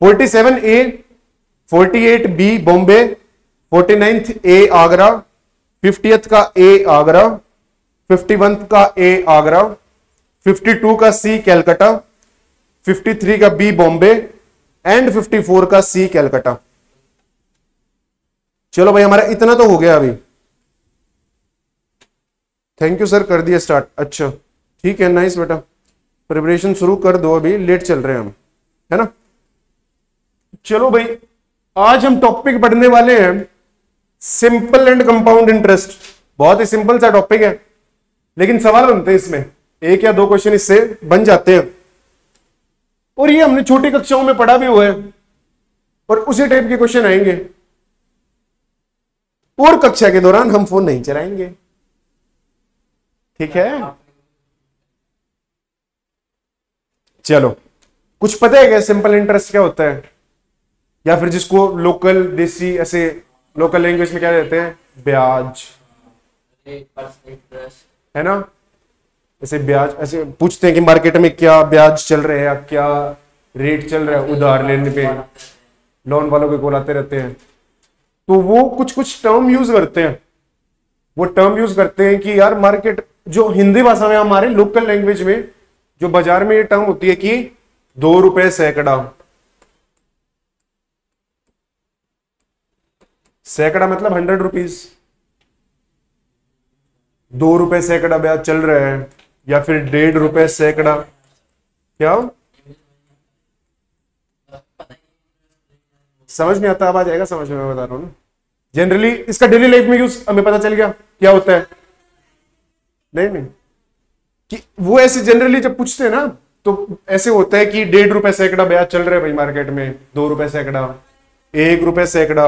A: Forty seven A, forty eight B Bombay, forty ninth A Agra fiftieth का ए आगरा, फिफ्टी वन का ए आगरा, फिफ्टी टू का सी कैलकाटा, फिफ्टी थ्री का B Bombay, and fifty four का सी कैलकाटा। चलो भाई, हमारा इतना तो हो गया अभी। थैंक यू सर कर दिया स्टार्ट अच्छा। ठीक है नाइस बेटा। प्रिपरेशन शुरू कर दो अभी लेट चल रहे हैं हम, है ना? चलो भाई, आज हम टॉपिक पढ़ने वाले हैं सिंपल एंड कंपाउंड इंटरेस्ट बहुत ही सिंपल सा टॉपिक है, लेकिन सवाल बनते हैं इसमें। एक या दो क्वेश्चन इससे बन जाते हैं। और ये हमने छोटी कक्षाओं में पढ़ा भी हुआ है, और उसी टाइप के क्वेश्चन आएँगे। और कक्षा के दौरान हम फ़ोन नहीं चलाएँगे। ठीक है? चलो। कुछ पता है क्या? सिंपल इंटरेस्ट क्या होता है? या फिर जिसको लोकल देसी, ऐसे लोकल लैंग्वेज में क्या देते हैं? ब्याज। है ना? ऐसे ब्याज, ऐसे पूछते हैं कि मार्केट में क्या ब्याज चल रहे हैं या क्या रेट चल रहा है उधार लेने पे? लोन वालों के कॉल आते रहते हैं। तो वो कुछ कुछ टर्म यूज़ करते हैं। वो टर्म यूज़ करते हैं कि यार मार्केट जो हिंदी भाषा में हमारे लोकल लैंग्वेज में जो बाज़ार में ये टर्म होती है कि दो रुपए सैकड़ा सैकड़ा मतलब हंड्रेड रुपीज़ दो रुपए सैकड़ा ब्याज चल रहा है, या फिर डेढ़ रुपए सैकड़ा क्या समझ में आता अब आ जाएगा समझ में, मैं बता रहा हूँ जनरली इसका डेली लाइफ में यूज़ हमें पता चल गया क्या होता है। नहीं नहीं। कि वो ऐसे जनरली जब पूछते हैं ना तो ऐसे होता है कि डेढ़ रुपए सैकड़ा ब्याज चल रहा है भाई मार्केट में, दो रुपए सैकड़ा, एक रुपए सैकड़ा।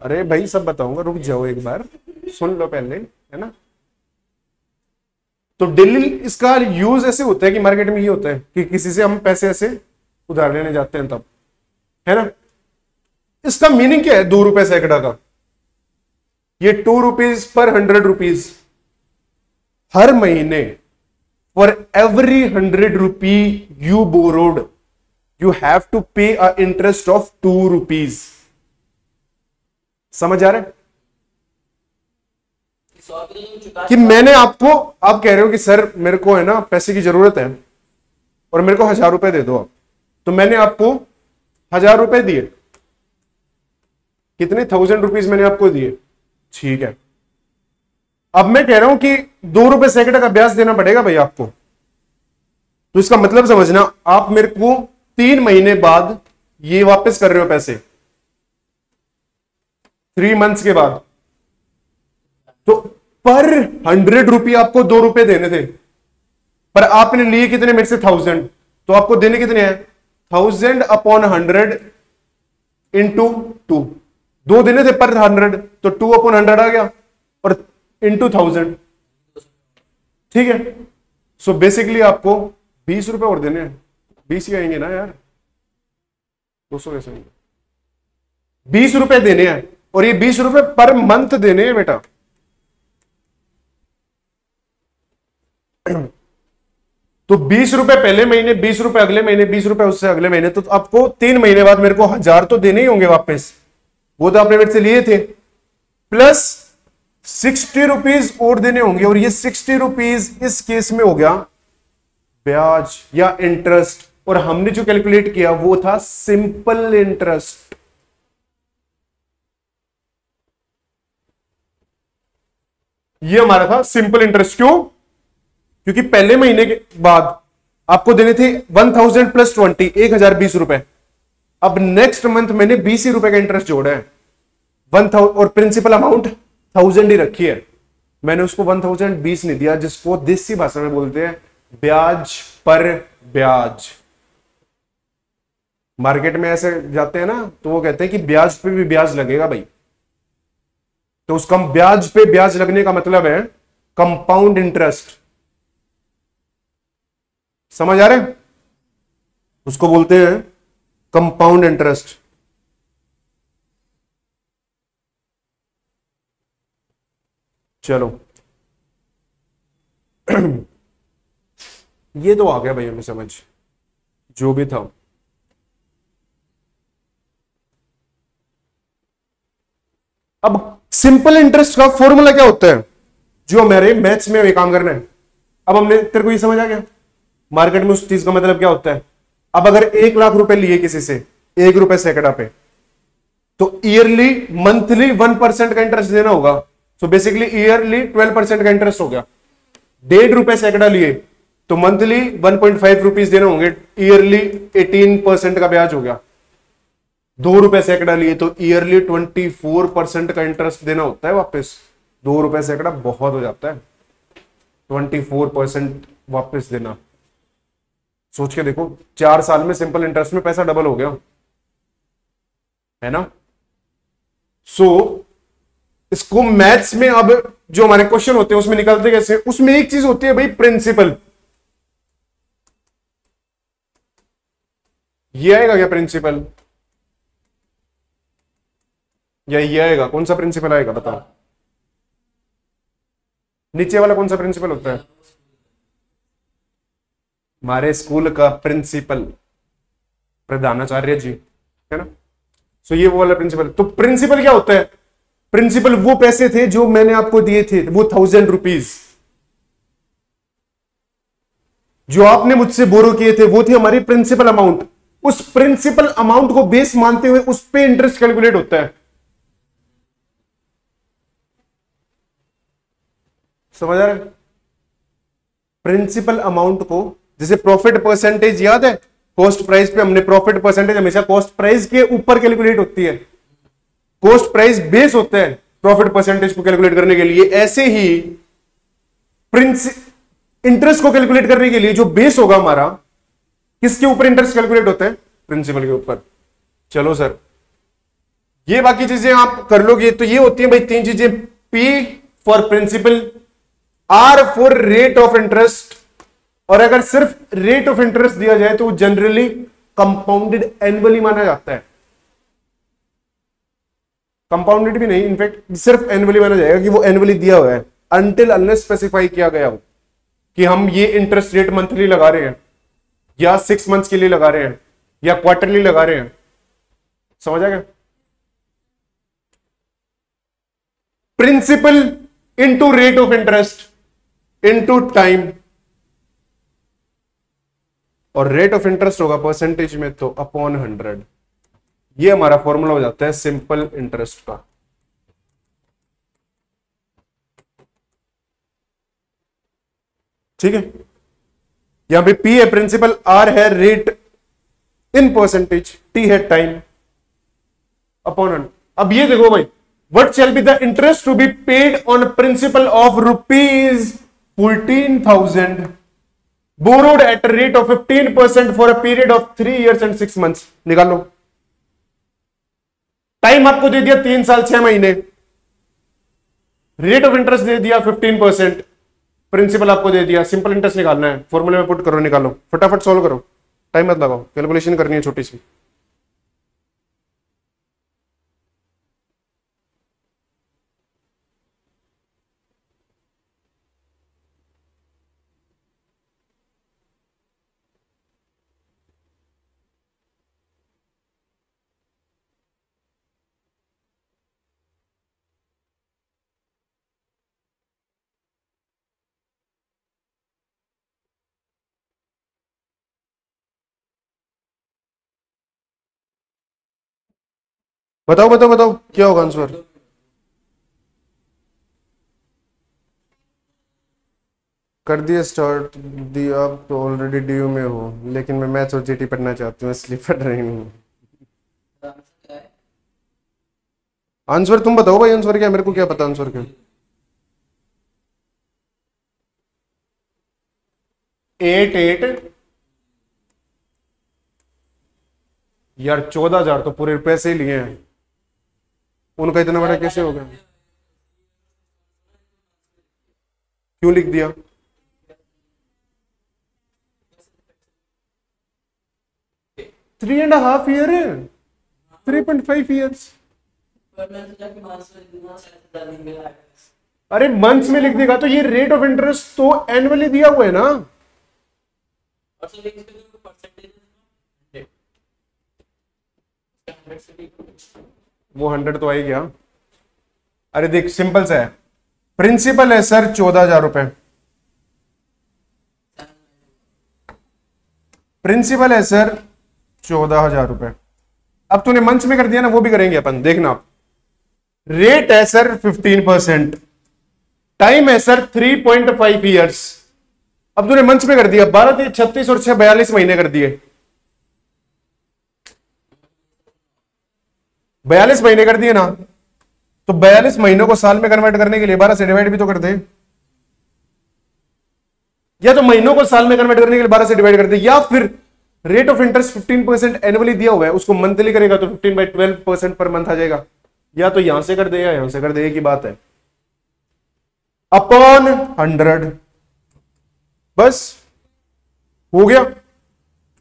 A: अरे भाई सब बताऊँगा, रुक जाओ एक बार, सुन लो पहले, है ना? तो डेली इसका यूज़ ऐसे होता है कि मार्केट में ये होता है कि किसी से हम पैसे ऐसे उधार लेने जाते हैं तब, है ना? इसका मीनिंग क्या है दो रुपए सैकड़ा का? ये two rupees per hundred rupees हर महीने for every hundred rupee you borrowed you have to pay a interest of two rupees समझ आ रहा है? कि मैंने आपको, आप कह रहे हो कि सर मेरे को है ना पैसे की ज़रूरत है और मेरे को हज़ार रुपए दे दो आप। तो मैंने आपको हज़ार रुपए दिए। कितने थाउज़ेंड रुपीज़ मैंने आपको दिए? ठीक है। अब मैं कह रहा हूँ कि दो रुपए सैकड़ा का ब्याज देना पड़ेगा भाई आपको। तो इसका मतलब समझना, आप मेरे को तीन महीने बाद ये वापस कर रहे हो पैसे। थ्री मंथ्स के बाद। तो पर हंड्रेड रुपये आपको दो रुपए देने थे। पर आपने लिए कितने? मेरे से थाउज़ेंड तो आपको देने कितने हैं? Thousand upon hundred into two दो देने थे पर हंड्रेड तो टू अपॉन हंड्रेड आ गया, और इंटू थाउज़ेंड ठीक है? सो so बेसिकली आपको बीस रुपए और देने हैं। बीस ही आएँगे ना यार? दो सौ कैसे बीस रुपए देने हैं, और ये बीस रुपए पर मंथ देने हैं बेटा। <clears throat> तो बीस रुपए पहले महीने, बीस रुपए अगले महीने, बीस रुपए उससे अगले महीने तो आपको तीन महीने बाद मेरे को हज़ार तो देने ही होंगे वापस। वो तो आपने से लिए थे। प्लस सिक्सटी रुपीज़ और देने होंगे और ये सिक्सटी रुपीज़ इस केस में हो गया ब्याज या इंटरेस्ट और हमने जो कैलकुलेट किया वो था सिंपल इंटरेस्ट ये हमारा था सिंपल इंटरेस्ट क्यों? क्योंकि पहले महीने के बाद आपको देने थे वन थाउज़ेंड प्लस ट्वेंटी एक हज़ार बीस रुपए। अब नेक्स्ट मंथ मैंने बीस ही रुपए का इंटरेस्ट जोड़ा है। वन थाउज़ेंड और प्रिंसिपल अमाउंट थाउज़ेंड ही रखी है। मैंने उसको वन थाउज़ेंड बीस नहीं दिया, जिसको देसी भाषा में बोलते हैं, ब्याज पर ब्याज। मार्केट में ऐसे जाते हैं ना तो वो कहते हैं कि ब्याज पे भी ब्याज लगेगा भाई। तो उस कम ब्याज पे ब्याज लगने का मतलब है कंपाउंड इंटरेस्ट समझ आ रहे उसको बोलते हैं कंपाउंड इंटरेस्ट। चलो। <clears throat> ये तो आ गया भाई, हमें समझ। जो भी था। अब सिंपल इंटरेस्ट का फॉर्मूला क्या होता है? जो हमारे मैथ्स में काम करना है। अब हमने, तेरे को ये समझ आ गया? मार्केट में उस चीज़ का मतलब क्या होता है? अब अगर एक लाख रुपए लिए किसी से, एक रुपए सैकड़ा पे तो ईयरली मंथली वन परसेंट का इंटरेस्ट देना होगा। So basically yearly twelve percent का इंटरेस्ट हो गया। डेढ़ रुपए सैकड़ा लिए तो monthly one point five rupees देने होंगे ईयरली एटीन परसेंट का ब्याज हो गया। दो रुपए सैकड़ा लिए तो ईयरली ट्वेंटी फोर परसेंट का इंटरेस्ट देना होता है वापस। दो रुपए सैकड़ा बहुत हो जाता है। ट्वेंटी फोर परसेंट वापिस देना। सोच के देखो चार साल में सिंपल इंटरेस्ट में पैसा डबल हो गया। है ना? सो so, इसको मैथ्स में अब जो हमारे क्वेश्चन होते हैं उसमें निकलते कैसे? उसमें एक चीज़ होती है भाई प्रिंसिपल ये आएगा क्या प्रिंसिपल या ये आएगा? कौन सा प्रिंसिपल आएगा बताओ। नीचे वाला कौन सा प्रिंसिपल होता है? हमारे स्कूल का प्रिंसिपल, प्रधानाचार्य जी, है ना? सो ये वो वाला प्रिंसिपल। तो प्रिंसिपल क्या होता है? प्रिंसिपल वो पैसे थे जो मैंने आपको दिए थे, वो थाउज़ेंड रुपीज़ जो आपने मुझसे बोरो किए थे, वो थी हमारी प्रिंसिपल अमाउंट उस प्रिंसिपल अमाउंट को बेस मानते हुए उस पे इंटरेस्ट कैलकुलेट होता है। समझ आ रहा है? प्रिंसिपल अमाउंट को जैसे प्रॉफिट परसेंटेज याद है? कॉस्ट प्राइस पे हमने प्रॉफिट परसेंटेज हमेशा कॉस्ट प्राइस के ऊपर कैलकुलेट होती है। कॉस्ट प्राइस बेस होता है प्रॉफिट परसेंटेज को कैलकुलेट करने के लिए। ऐसे ही प्रिंस इंटरेस्ट को कैलकुलेट करने के लिए जो बेस होगा हमारा, किसके ऊपर इंटरेस्ट कैलकुलेट होता है? प्रिंसिपल के ऊपर। चलो सर ये बाकी चीज़ें आप कर लोगे तो ये होती है भाई तीन चीज़ें। P for principal R for rate of interest और अगर सिर्फ़ रेट ऑफ़ इंटरेस्ट दिया जाए तो वो जनरली कंपाउंडेड एनुअली माना जाता है। कंपाउंडेड भी नहीं इनफैक्ट सिर्फ़ एनुअली माना जाएगा कि वो एनुअली दिया हुआ है अनटिल अनलेस स्पेसिफाई किया गया हो कि हम ये इंटरेस्ट रेट मंथली लगा रहे हैं, या सिक्स मंथ्स के लिए लगा रहे हैं, या क्वार्टरली लगा रहे हैं। समझ आ गया? Principal into rate of interest into time और रेट ऑफ़ इंटरेस्ट होगा परसेंटेज में तो अपॉन हंड्रेड ये हमारा फॉर्मूला हो जाता है सिंपल इंटरेस्ट का। ठीक है? यहाँ पे पी है प्रिंसिपल आर है रेट इन परसेंटेज टी है टाइम अपॉन हंड्रेड अब ये देखो भाई what shall be the interest to be paid on principal of rupees fourteen thousand borrowed at rate of fifteen percent for a period of three years and six months निकालो। Time आपको दे दिया तीन साल, छह महीने। रेट ऑफ़ इंटरेस्ट दे दिया फिफ्टीन परसेंट प्रिंसिपल आपको दे दिया। सिंपल इंटरेस्ट निकालना है। फॉर्मूले में पुट करो, निकालो। फटाफट सॉल्व करो। टाइम मत लगाओ। कैलकुलेशन करनी है छोटी सी। बताओ बताओ बताओ, क्या होगा आंसर कर दिया स्टार्ट दिया आप तो ऑलरेडी डीयू में हो, लेकिन मैं मैथ्स और जीटी पढ़ना चाहती हूँ, इसलिए पढ़ रही हूँ। आंसर तुम बताओ भाई आंसर क्या मेरे को क्या पता आंसर क्या एट एट यार, चौदह हज़ार तो पूरे पैसे ही लिए हैं। उनका इतना बड़ा कैसे हो गया? क्यों लिख दिया? Three and half year three point five years अरे मंथ्स में लिख देगा तो ये रेट ऑफ़ इंटरेस्ट तो एनुअली दिया हुआ है ना? वो हंड्रेड तो आई गया। अरे देख, सिंपल सा है। प्रिंसिपल है सर, चौदह हज़ार रुपए। प्रिंसिपल है सर, चौदह हज़ार रुपए। अब तूने मंच में कर दिया ना, वो भी करेंगे अपन, देखना। रेट है सर फिफ्टीन परसेंट टाइम है sir three point five years अब तूने मंच में कर दिया, बारह छत्तीस और छह, बयालीस महीने कर दिए। बयालीस महीने कर दिए ना तो बयालीस महीनों को साल में कन्वर्ट करने के लिए बारह से डिवाइड भी तो कर दे। या तो महीनों को साल में कन्वर्ट करने के लिए बारह से डिवाइड कर दे, या फिर rate of interest fifteen percent annually दिया हुआ है, उसको मंथली करेगा तो fifteen by twelve percent per month आ जाएगा। या तो यहाँ से कर दे या यहाँ से कर दे की बात है। अपॉन हंड्रेड बस, हो गया।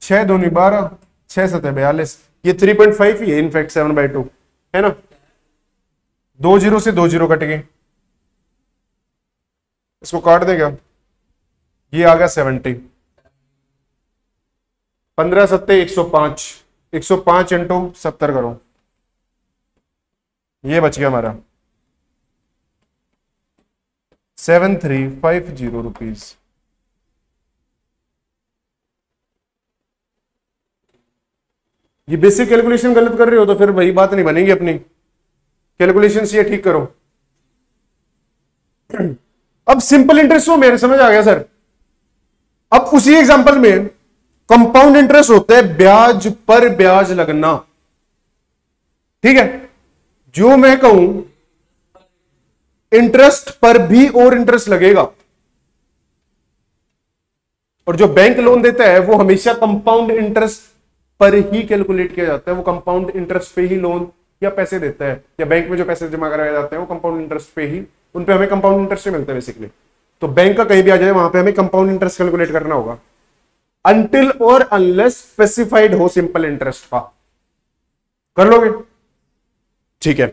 A: छह दोनों बारह, छह सतह बयालीस। ये थ्री पॉइंट फाइव है in fact seven by two है ना? दो ज़ीरो से दो ज़ीरो कट गए इसको काट देगा ये आ गया सेवेंटी पंद्रह सत्ते, एक सौ पाँच। एक सौ पाँच इंटू सत्तर करो। ये बच गया हमारा। Seven three five zero rupees ये बेसिक कैलकुलेशन गलत कर रहे हो तो फिर वही बात नहीं बनेगी अपनी। कैलकुलेशन ये ठीक करो। अब सिंपल इंटरेस्ट हो, मेरे समझ आ गया सर अब उसी एग्जांपल में कंपाउंड इंटरेस्ट होता है ब्याज पर ब्याज लगना। ठीक है? जो मैं कहूँ इंटरेस्ट पर भी और इंटरेस्ट लगेगा। और जो बैंक लोन देता है, वो हमेशा कंपाउंड इंटरेस्ट पर ही कैलकुलेट किया जाता है, वो कंपाउंड इंटरेस्ट पे ही लोन या पैसे देता है, या बैंक में जो पैसे जमा कराए जाते हैं, वो कंपाउंड इंटरेस्ट पे ही उन पे हमें कंपाउंड इंटरेस्ट मिलता है बेसिकली तो बैंक का कहीं भी आ जाए, वहाँ पे हमें कंपाउंड इंटरेस्ट कैलकुलेट करना होगा. अनटिल और अनलेस स्पेसिफाइड हो सिंपल इंटरेस्ट का. कर लोगे? ठीक है.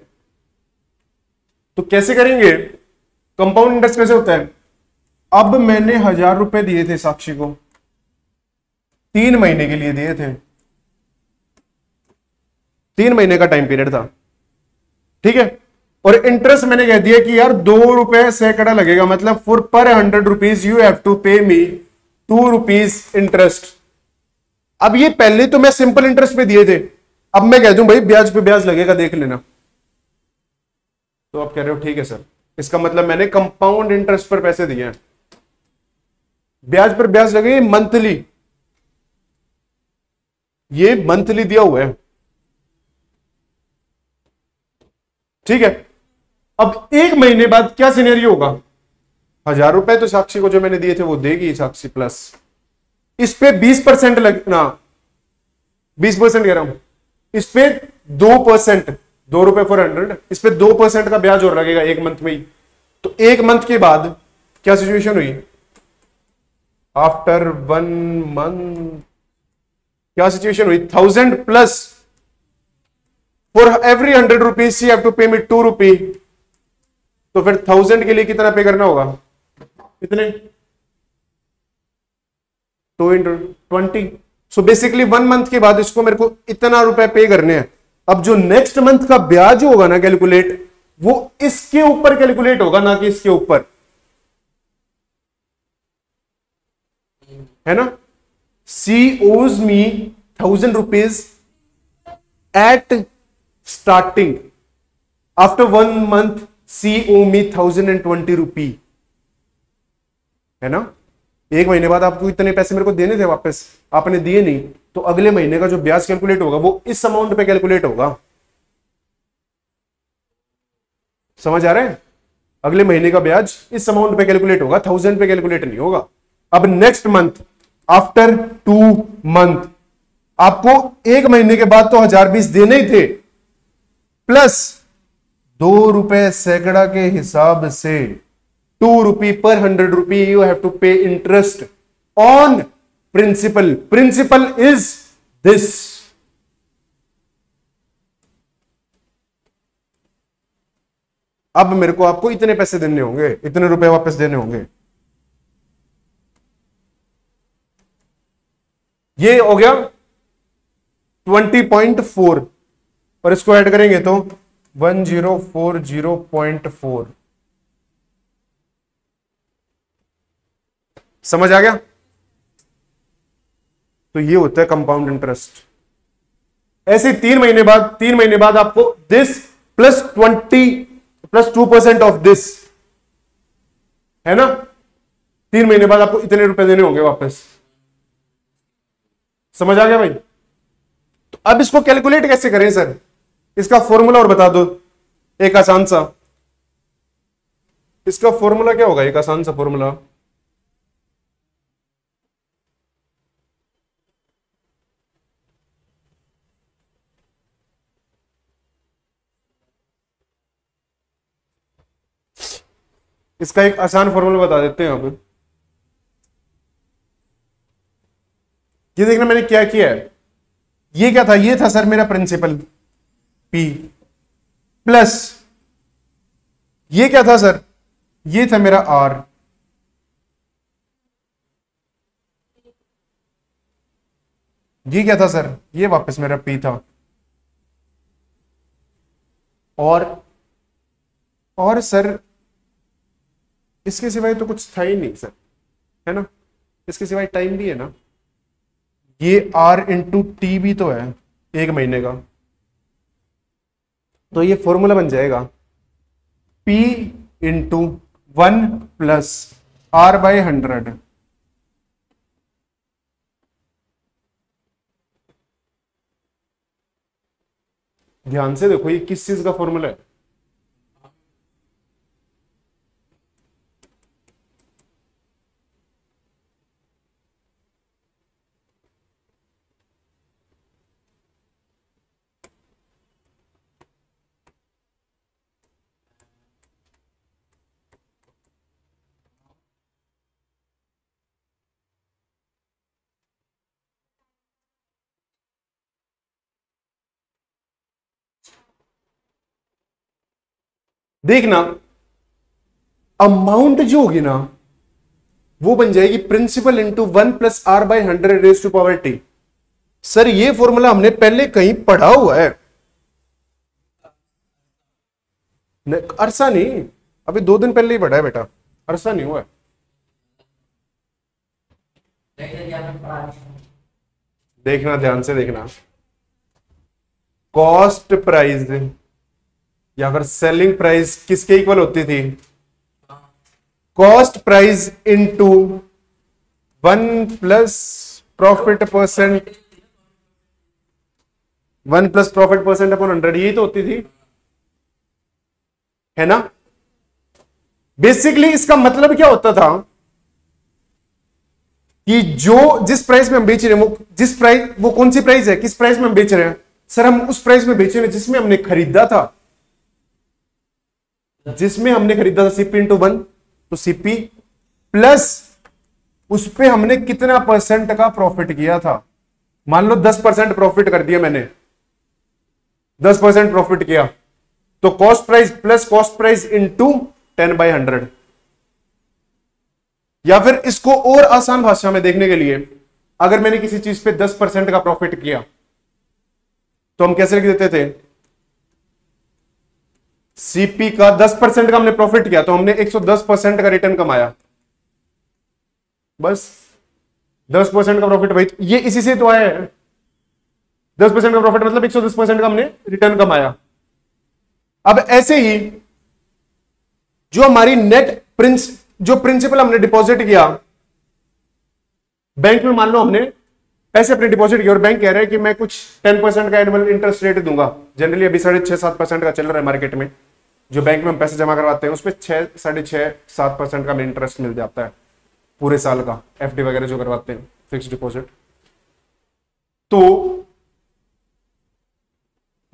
A: तो कैसे करेंगे? कंपाउंड इंटरेस्ट कैसे होता है? अब मैंने हज़ार रुपए दिए थे साक्षी को. तीन महीने के लिए दिए थे. तीन महीने का टाइम पीरियड था। ठीक है? और इंटरेस्ट मैंने कह दिया कि यार, दो रुपए सैकड़ा लगेगा। मतलब for per hundred rupees you have to pay me two rupees interest अब ये पहले तो मैं सिंपल इंटरेस्ट पे दिए थे। अब मैं कह दूँ, भाई, ब्याज पे ब्याज लगेगा, देख लेना। तो आप कह रहे हो, ठीक है, सर। इसका मतलब मैंने कंपाउंड इंटरेस्ट पर पैसे दिए हैं। ब्याज पर ब्याज लगेगी मंथली ये मंथली दिया हुआ है। ठीक है? अब एक महीने बाद क्या सिनेरियो होगा? हज़ार रुपए तो साक्षी को जो मैंने दिए थे वो देगी साक्षी प्लस इस पे बीस परसेंट लगना बीस परसेंट कह रहा हूँ। इस पे दो परसेंट, दो रुपए फोर हंड्रेड इस पे दो परसेंट का ब्याज और लगेगा एक मंथ में ही। तो एक मंथ के बाद क्या सिचुएशन हुई? आफ्टर वन मंथ क्या सिचुएशन हुई? Thousand plus for every hundred rupees have to pay me two रुपी तो फिर थाउज़ेंड के लिए कितना पे करना होगा? कितने? Two into twenty so basically one month के बाद इसको मेरे को इतना रुपए पे करने हैं। अब जो नेक्स्ट मंथ का ब्याज होगा ना कैलकुलेट वो इसके ऊपर कैलकुलेट होगा, ना कि इसके ऊपर। है ना? She owes me thousand rupees at starting after one month she owe me thousand and twenty rupee है ना? एक महीने बाद आपको इतने पैसे मेरे को देने थे वापस। आपने दिए नहीं। तो अगले महीने का जो ब्याज कैलकुलेट होगा, वो इस अमाउंट पे कैलकुलेट होगा। समझ आ रहा है? अगले महीने का ब्याज इस अमाउंट पे कैलकुलेट होगा। थाउज़ेंड पे कैलकुलेट नहीं होगा। अब next month after two month आपको एक महीने के बाद तो हज़ार बीस देने ही थे। प्लस दो रुपए सैकड़ा के हिसाब से two rupee per hundred rupee you have to pay interest on principal principal is this अब मेरे को आपको इतने पैसे देने होंगे, इतने रुपए वापस देने होंगे। ये हो गया ट्वेंटी पॉइंट फोर और इसको ऐड करेंगे तो one zero four zero point four. समझ आ गया? तो ये होता है कंपाउंड इंटरेस्ट ऐसे तीन महीने बाद, तीन महीने बाद आपको this plus twenty plus two percent of this है ना? तीन महीने बाद आपको इतने रुपए देने होंगे वापस। समझ आ गया भाई? तो अब इसको कैलकुलेट कैसे करें, सर? इसका फॉर्मूला और बता दो। एक आसान सा। इसका फॉर्मूला क्या होगा? एक आसान सा फॉर्मूला इसका एक आसान फॉर्मूला बता देते हैं अब ये देखना मैंने क्या किया है। ये क्या था? ये था सर मेरा प्रिंसिपल पी प्लस ये क्या था सर ये था मेरा आर ये क्या था सर ये वापस मेरा पी था. और और सर इसके सिवाय तो कुछ था ही नहीं सर है ना? इसके सिवाय टाइम भी है ना? ये आर इंटू टी भी तो है, एक महीने का. तो ये फॉर्मूला बन जाएगा P into one plus R by hundred ध्यान से देखो ये किस चीज़ का फॉर्मूला है? देखना अमाउंट जो होगी ना, वो बन जाएगी principal into one plus R by hundred raise to power T sir ये फॉर्मूला हमने पहले कहीं पढ़ा हुआ है। अरसा नहीं, अभी दो दिन पहले ही पढ़ा है बेटा। अरसा नहीं हुआ है। देखना, ध्यान से देखना। कॉस्ट प्राइस या फिर सेलिंग प्राइस किसके इक्वल होती थी? Cost price into one plus profit percent one plus profit percent upon hundred यही तो होती थी। है ना? बेसिकली इसका मतलब क्या होता था कि जो जिस प्राइस में हम बेच रहे हैं, वो जिस प्राइस वो कौन सी प्राइस है? किस प्राइस में हम बेच रहे हैं? सर, हम उस प्राइस में बेच रहे हैं जिसमें हमने खरीदा था। जिसमें हमने खरीदा था सीपी इंटू वन तो सीपी प्लस उस पर हमने कितना परसेंट का प्रॉफिट किया था? मान लो दस परसेंट प्रॉफिट कर दिया मैंने। दस परसेंट प्रॉफिट किया। तो cost price plus cost price into ten by hundred या फिर इसको और आसान भाषा में देखने के लिए, अगर मैंने किसी चीज़ पे दस परसेंट का प्रॉफिट किया तो हम कैसे लिख देते थे? सीपी का दस परसेंट का हमने प्रॉफिट किया तो हमने एक सौ दस परसेंट का रिटर्न कमाया। बस, दस परसेंट का प्रॉफिट भाई, ये इसी से तो आया है। दस परसेंट का प्रॉफिट मतलब एक सौ दस परसेंट का हमने रिटर्न कमाया। अब ऐसे ही, जो हमारी नेट प्रिंस जो प्रिंसिपल हमने डिपॉजिट किया बैंक में मान लो हमने पैसे अपने डिपॉजिट और बैंक कह रहे हैं कि मैं कुछ टेन परसेंट का एनुअल इंटरेस्ट रेट दूँगा। जनरली अभी साढ़े छह, सात परसेंट का चल रहा है मार्केट में। जो बैंक में हम पैसे जमा करवाते हैं उस पर छह, साढ़े छह, सात परसेंट का इंटरेस्ट मिल जाता है पूरे साल का एफडी वगैरह जो करवाते हैं फिक्स डिपॉजिट तो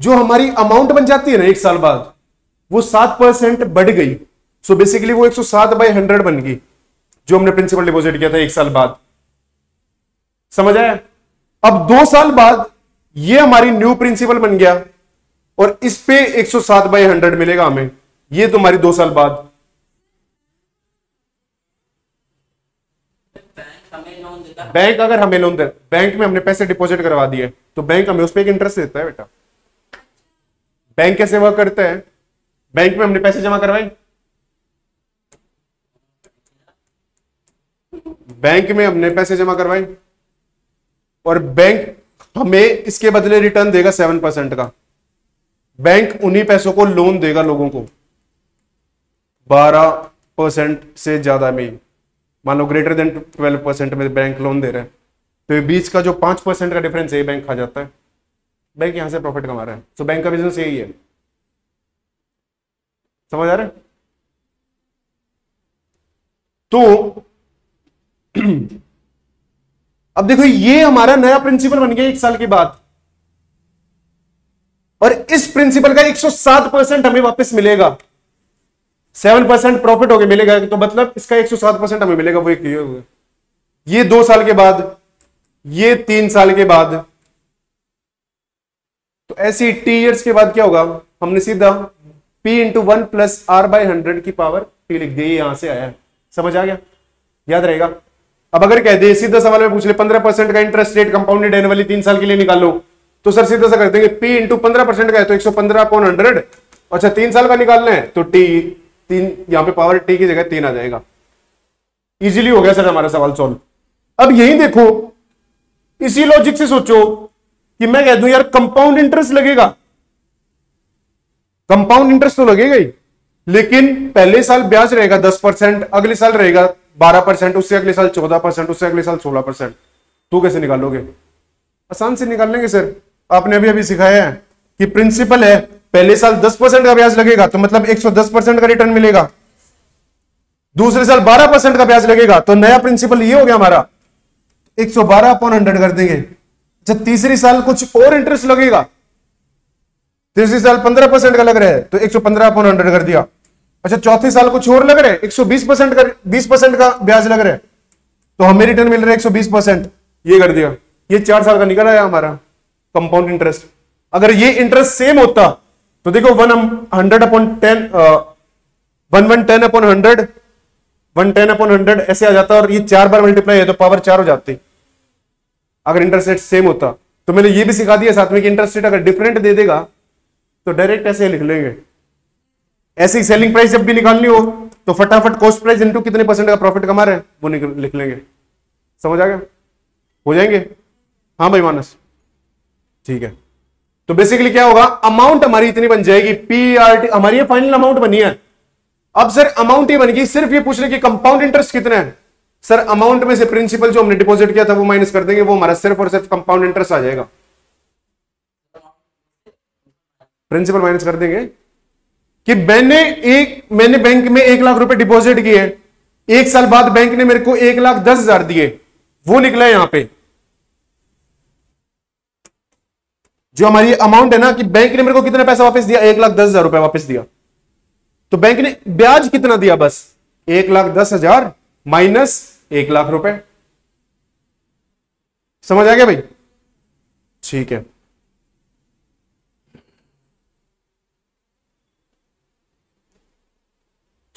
A: जो हमारी अमाउंट बन जाती है ना एक साल बाद, वो सात परसेंट बढ़ गई। सो so बेसिकली वो 107 बाई हंड्रेड बन गई, जो हमने प्रिंसिपल डिपॉजिट किया था एक साल बाद। समझ आया? अब दो साल बाद ये हमारी न्यू प्रिंसिपल बन गया और इस पे 107 सौ बाई हंड्रेड मिलेगा हमें। ये तो हमारी दो साल बाद। बैंक अगर हमें लोन दे बैंक में हमने पैसे डिपॉजिट करवा दिए तो बैंक हमें उस पर एक इंटरेस्ट देता है बेटा। बैंक कैसे वर्क करता है? बैंक में हमने पैसे जमा करवाए? बैंक में हमने पैसे जमा करवाए? और बैंक हमें इसके बदले रिटर्न देगा सेवन परसेंट का। बैंक उन्हीं पैसों को लोन देगा लोगों को। बारह परसेंट से ज़्यादा में। मान लो ग्रेटर देन ट्वेल्व परसेंट में बैंक लोन दे रहे हैं। तो ये बीच का जो पाँच परसेंट का डिफरेंस है बैंक खा जाता है। बैंक यहाँ से प्रॉफिट कमा रहा है। तो बैंक का बिज़नेस यही है। समझ आ रहा है? तो <clears throat> <clears throat> अब देखो, ये हमारा नया प्रिंसिपल बन गया एक साल के बाद। और इस प्रिंसिपल का 107 परसेंट हमें वापस मिलेगा। सेवन परसेंट प्रॉफिट हो गया, मिलेगा। तो मतलब इसका 107 परसेंट हमें मिलेगा, वो एक ये दो साल के बाद, ये तीन साल के बाद। तो ऐसी टी ईयर्स के बाद क्या होगा? हमने सीधा p into one plus R by hundred की पावर टी लिख दी यहाँ से आया। समझ आ गया? याद रहेगा? अब अगर कह दे, सीधा सवाल में पूछ ले, पंद्रह परसेंट का इंटरेस्ट रेट कंपाउंडेड एनुअली तीन साल के लिए निकालो तो सर सीधा सा कर देंगे पी इंटू पंद्रह परसेंट का है तो एक सौ पंद्रह अपॉन हंड्रेड अच्छा तीन साल का निकालना है तो टी तीन, यहाँ पे पावर टी की जगह तीन आ जाएगा। इजीली हो गया सर हमारा सवाल सॉल्व अब यही देखो, इसी लॉजिक से सोचो कि मैं कह दू, यार कंपाउंड इंटरेस्ट लगेगा। कंपाउंड इंटरेस्ट तो लगेगा ही, लेकिन पहले साल ब्याज रहेगा दस परसेंट, अगले साल रहेगा बारह परसेंट उससे अगले साल, चौदह परसेंट उससे अगले साल, सोलह परसेंट। तू कैसे निकालोगे? आसान से निकाल लेंगे सर। आपने अभी अभी सिखाया है कि प्रिंसिपल है, पहले साल दस परसेंट का ब्याज लगेगा तो मतलब एक सौ दस परसेंट का रिटर्न मिलेगा। दूसरे साल बारह परसेंट का ब्याज लगेगा तो नया प्रिंसिपल ये हो गया हमारा। एक सौ बारह अपॉन हंड्रेड कर देंगे। जब तीसरी साल कुछ और इंटरेस्ट लगेगा। तीसरी साल पंद्रह परसेंट का लग रहा है तो एक सौ पंद्रह अपॉन हंड्रेड कर दिया। अच्छा चौथे साल कुछ और लग रहा? है 120 परसेंट का 20 परसेंट का ब्याज लग रहा है। तो हमें रिटर्न मिल रहा है 120 परसेंट। ये कर दिया। ये चार साल का निकल आया हमारा कंपाउंड इंटरेस्ट अगर ये इंटरेस्ट सेम होता तो देखो one hundred upon ten one one ten upon hundred one ten upon hundred ऐसे आ जाता और ये चार बार मल्टीप्लाई है तो पावर चार हो जाती। अगर इंटरेस्ट रेट सेम होता तो मैंने ये भी सिखा दिया साथ में कि इंटरेस्ट रेट अगर डिफरेंट दे देगा तो डायरेक्ट ऐसे लिख लेंगे। ऐसी सेलिंग प्राइस जब भी निकालनी हो तो फटाफट कॉस्ट प्राइस इंटू कितने परसेंट का प्रॉफिट कमा रहे हैं, वो लिख लेंगे। समझ आ गया? हो जाएँगे? हाँ भाई मानस। ठीक है। तो बेसिकली क्या होगा? अमाउंट हमारी इतनी बन जाएगी। पी आर टी हमारी फाइनल अमाउंट बनी है। अब सर अमाउंट ही बन गई। सिर्फ़ ये पूछ रहे कि कंपाउंड इंटरेस्ट कितना है? सर अमाउंट में से प्रिंसिपल जो हमने डिपॉजिट किया था, वो माइनस कर देंगे। वो हमारा सिर्फ़ और सिर्फ़ कंपाउंड इंटरेस्ट आ जाएगा। प्रिंसिपल माइनस कर देंगे। कि मैंने एक, मैंने बैंक में एक लाख रुपए डिपॉजिट किए। एक साल बाद बैंक ने मेरे को एक लाख दस हज़ार दिए। वो निकला है यहाँ पे। जो हमारी अमाउंट है ना कि बैंक ने मेरे को कितना पैसा वापस दिया? एक लाख दस हज़ार रुपए वापस दिया। तो बैंक ने ब्याज कितना दिया बस? एक लाख दस हज़ार माइनस एक लाख रुपए। समझ आ गया भाई? ठीक है।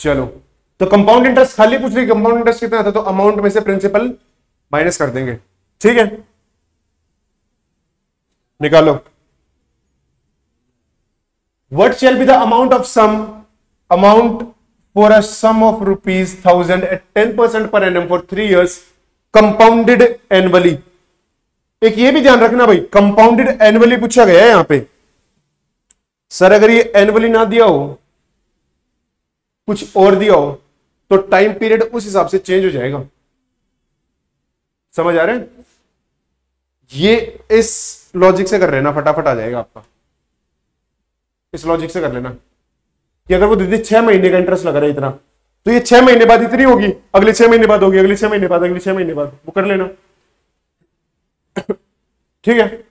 A: चलो। तो कंपाउंड इंटरेस्ट खाली पूछ रही कंपाउंड इंटरेस्ट कितना था तो अमाउंट में से प्रिंसिपल माइनस कर देंगे। ठीक है? निकालो। What shall be the amount of sum amount for a sum of rupees thousand at ten percent per annum for three years compounded annually एक ये भी ध्यान रखना भाई कंपाउंडेड एनुअली पूछा गया है यहाँ पर सर, अगर ये एनुअली ना दिया हो कुछ और दिया हो तो टाइम पीरियड उस हिसाब से चेंज हो जाएगा। समझ आ रहे हैं? ये इस लॉजिक से कर लेना, फटाफट आ जाएगा आपका। इस लॉजिक से कर लेना। कि अगर वो दीदी छह महीने का इंटरेस्ट लग रहा है इतना तो ये छह महीने बाद इतनी होगी, अगले छह महीने बाद होगी, अगले छह महीने बाद, अगले छह महीने बाद, वो कर लेना। <coughs> ठीक है?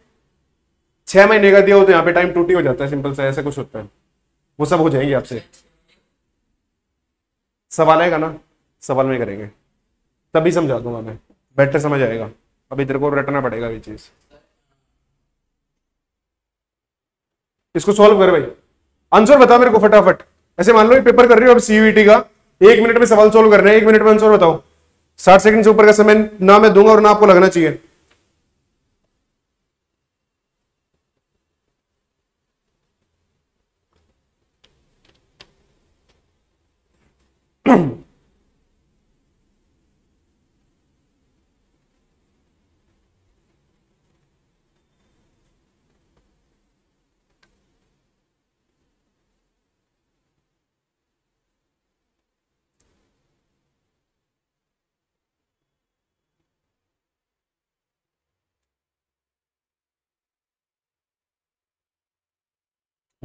A: छह महीने का दिया हो तो यहाँ पे टाइम टूटी हो जाता है सिंपल सा, ऐसा कुछ होता है। वो सब हो जाएँगे आपसे। सवाल आएगा ना? सवाल में करेंगे। तभी समझा दूँगा मैं। बेटर समझ आएगा। अभी तेरे को रटना पड़ेगा ये चीज़। इसको सॉल्व कर भाई। आंसर बता मेरे को फटाफट। ऐसे मान लो ये पेपर कर रही हो अब सीयूईटी का। एक मिनट में सवाल सॉल्व करना है। एक मिनट में आंसर बताओ। साठ सेकंड से ऊपर का समय ना मैं दूँगा और ना आपको लगना चाहिए।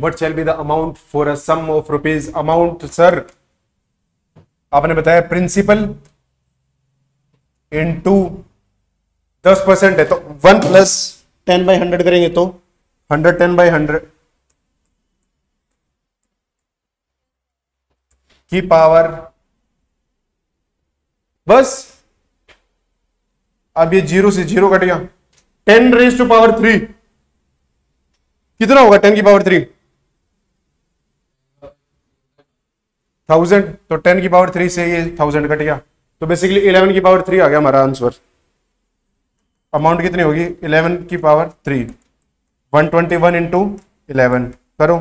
A: What shall be the amount for a sum of rupees? Amount sir आपने बताया प्रिंसिपल इनटू दस परसेंट है तो one plus ten by hundred करेंगे तो? हंड्रेड टेन बाई हंड्रेड की पावर बस। अब ये ज़ीरो से ज़ीरो कट गया। Ten raise to power three कितना होगा टेन की पावर थ्री थाउज़ेंड तो टेन की पावर थ्री से ये थाउज़ेंड कट गया। तो बेसिकली इलेवन की पावर थ्री आ गया हमारा आंसर अमाउंट कितनी होगी? इलेवन की power three one twenty one into eleven करो।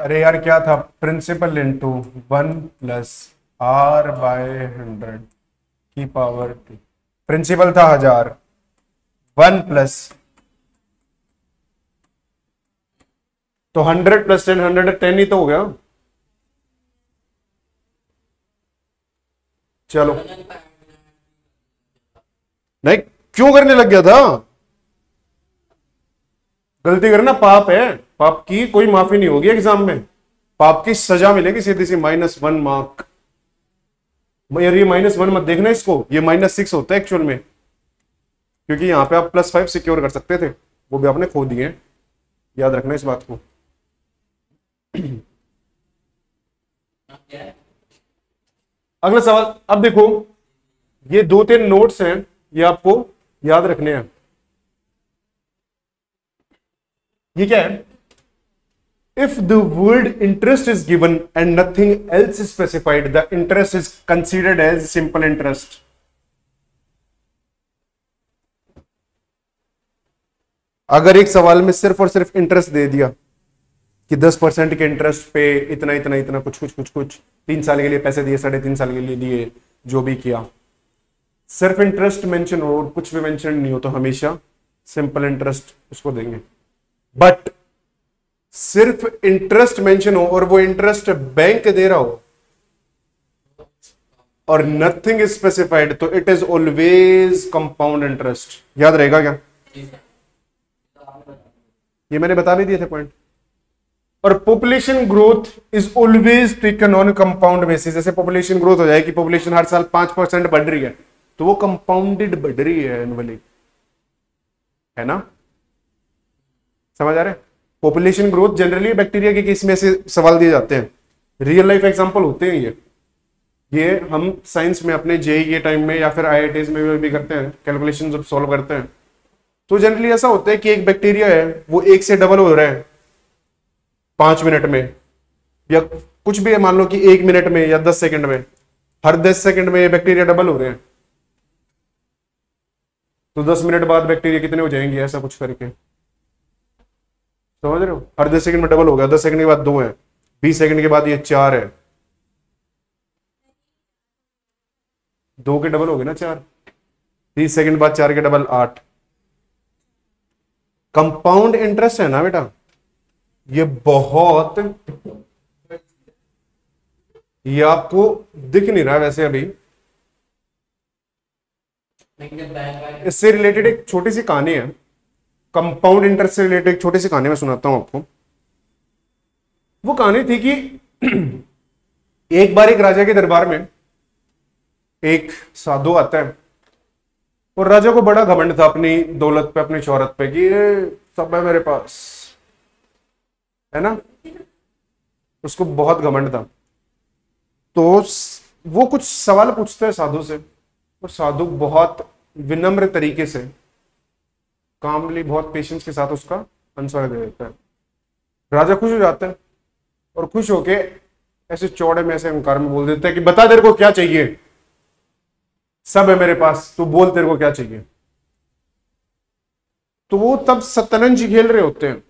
A: अरे यार, क्या था? Principal into one plus R by hundred की पावर टू प्रिंसिपल था हज़ार. वन प्लस तो hundred plus ten hundred ten ही तो हो गया। चलो। नहीं, क्यों करने लग गया था? गलती करना पाप है। पाप की कोई माफ़ी नहीं होगी एग्ज़ाम में। पाप की सजा मिलेगी सीधी सी माइनस वन मार्क यार ये माइनस वन मत देखना इसको। ये माइनस सिक्स होता है एक्चुअल में। क्योंकि यहाँ पे आप प्लस फाइव सिक्योर कर सकते थे। वो भी आपने खो दिए याद रखना इस बात को। अगला सवाल, अब देखो, ये दो तीन नोट्स हैं, ये आपको याद रखने हैं। ये क्या है? If the word interest is given and nothing else is specified, the interest is considered as simple interest. अगर एक सवाल में सिर्फ़ और सिर्फ़ इंटरेस्ट दे दिया कि 10 परसेंट के इंटरेस्ट पे इतना इतना इतना कुछ कुछ कुछ कुछ तीन साल के लिए पैसे दिए साढ़े तीन साल के लिए दिए जो भी किया सिर्फ़ इंटरेस्ट मेंशन हो और कुछ भी मेंशन नहीं हो तो हमेशा सिंपल इंटरेस्ट उसको देंगे बट सिर्फ़ इंटरेस्ट मेंशन हो और वो इंटरेस्ट बैंक दे रहा हो। और नथिंग इज़ स्पेसिफाइड तो it is always compound interest याद रहेगा क्या? ये मैंने बता भी दिए थे पॉइंट और population growth is always taken on compound basis जैसे पॉपुलेशन ग्रोथ हो जाएगी पॉपुलेशन हर साल पाँच परसेंट बढ़ रही है तो वो कंपाउंडेड बढ़ रही है एनुअली है ना? समझ आ रहे पॉपुलेशन ग्रोथ जनरली बैक्टीरिया के केस में से सवाल दिए जाते हैं। रियल लाइफ एग्जांपल होते हैं ये। ये हम साइंस में अपने जेई के टाइम में या फिर आई में भी करते हैं कैलकुलेशन जब सॉल्व करते हैं। तो जनरली ऐसा होता है कि एक बैक्टीरिया है, वो एक से डबल हो रहा है पाँच मिनट में, या कुछ भी मान लो कि एक मिनट में या दस सेकंड में, हर दस सेकंड में बैक्टीरिया डबल हो रहे हैं। तो दस मिनट बाद बैक्टीरिया कितने हो जाएँगे, ऐसा कुछ करके। समझ रहे हो? हर दस सेकंड में डबल हो गया। दस सेकंड के बाद दो है। बीस सेकंड के बाद ये चार है। दो के डबल हो गए ना चार। तीस सेकंड बाद चार के डबल आठ। कंपाउंड इंटरेस्ट है ना बेटा? ये बहुत ये आपको दिख नहीं रहा वैसे अभी। इससे रिलेटेड एक छोटी सी कहानी है। कंपाउंड इंटरेस्ट से रिलेटेड छोटी सी कहानी में सुनाता हूँ आपको। वो कहानी थी कि <clears throat> एक बार एक राजा के दरबार में एक साधु आता है और राजा को बड़ा घमंड था अपनी दौलत पे, अपनी शौहरत पे कि, ये सब है मेरे पास। है ना? उसको बहुत घमंड था। तो वो कुछ सवाल पूछते हैं साधु से और साधु बहुत विनम्र तरीके से कामली बहुत पेशेंस के साथ उसका आंसर दे देता है। राजा खुश हो जाता है और खुश होके ऐसे चौड़े में ऐसे अहंकार में बोल देता है कि बता तेरे को क्या चाहिए? सब है मेरे पास, तू बोल तेरे को क्या चाहिए? तो वो तब सतरंज खेल रहे होते हैं,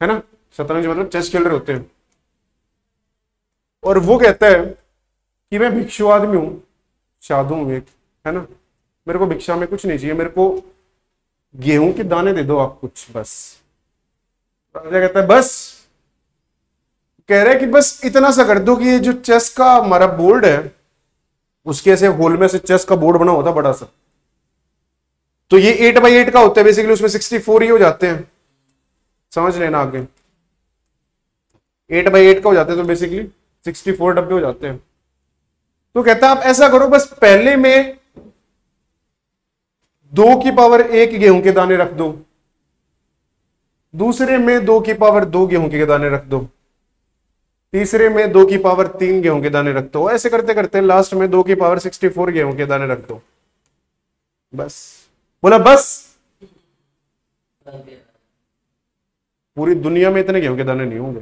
A: है ना? शतरंज मतलब चेस खेल रहे होते हैं। और वो कहता है कि मैं भिक्षु आदमी हूँ, साधु हूँ एक, है ना? मेरे को भिक्षा में कुछ नहीं चाहिए, मेरे को गेहूँ के दाने दे दो आप कुछ, बस। राजा कहता है, बस। कह रहे कि, बस इतना सा कर दो कि ये जो चेस का हमारा बोर्ड है, उसके ऐसे होल में से चेस का बोर्ड बना होता बड़ा सा। तो ये एट बाई एट का होता है बेसिकली उसमें सिक्सटी फोर ही हो जाते हैं। समझ लेना आगे। एट बाई एट का हो जाते हैं तो बेसिकली सिक्सटी फोर डब्बे हो जाते हैं। तो कहता आप ऐसा करो, बस पहले में दो की पावर एक गेहूँ के दाने रख दो। दूसरे में दो की पावर दो गेहूँ के दाने रख दो। तीसरे में दो की पावर तीन गेहूँ के दाने रख दो। ऐसे करते करते लास्ट में दो की पावर सिक्सटी फोर गेहूँ के दाने रख दो। बस। बोला, बस। पूरी दुनिया में इतने गेहूँ के दाने नहीं होंगे।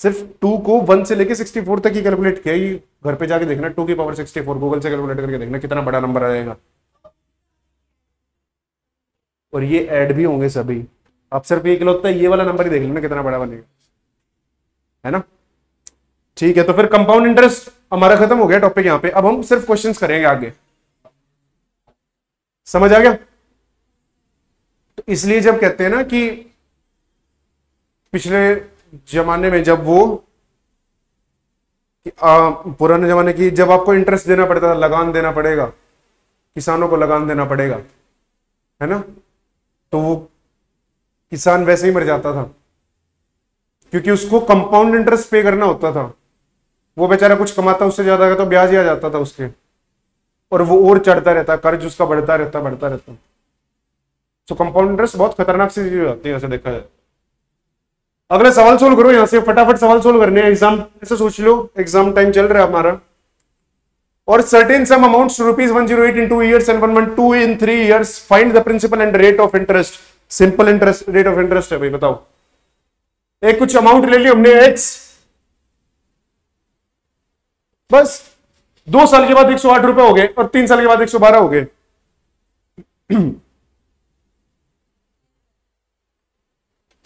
A: सिर्फ़ टू को वन से लेके सिक्सटी फोर तक ही कैलकुलेट किया घर पे जाके देखना टू की पावर सिक्सटी फोर गूगल से कैलकुलेट करके देखना कितना बड़ा नंबर आ जाएगा और ये ऐड भी होंगे सभी। आप सिर्फ़ एक होता है ये वाला नंबर ही देख लेना कितना बड़ा बनेगा। है ना? ठीक है तो फिर कंपाउंड इंटरेस्ट हमारा खत्म हो गया टॉपिक यहाँ पे। अब हम सिर्फ़ क्वेश्चंस करेंगे आगे। समझ आ गया? तो इसलिए जब कहते हैं ना कि पिछले जमाने में जब वो पुराने जमाने की जब आपको इंटरेस्ट देना पड़ता था, लगान देना पड़ेगा, किसानों को लगान देना पड़ेगा, है ना? तो वो किसान वैसे ही मर जाता था, क्योंकि उसको कंपाउंड इंटरेस्ट पे करना होता था। वो बेचारा कुछ कमाता, उससे ज़्यादा का तो ब्याज ही आ जाता था उसके। और वो और चढ़ता रहता, कर्ज उसका बढ़ता रहता बढ़ता रहता। तो कंपाउंड इंटरेस्ट बहुत खतरनाक सी चीज़ हो जाती है ऐसे देखा जाए अगले सवाल सोल्व करो, यहाँ से फटाफट सवाल सोल्व करने एग्ज़ाम ऐसे सोच लो एग्ज़ाम टाइम चल रहा है हमारा। और certain sum amounts rupees one zero find the principal and rate of interest simple interest rate of interest है भाई, बताओ। एक कुछ अमाउंट ले लिया हमने एक्स बस, दो साल के बाद एक सौ आठ रुपए हो गए और तीन साल के बाद एक सौ बारह हो गए। <clears throat>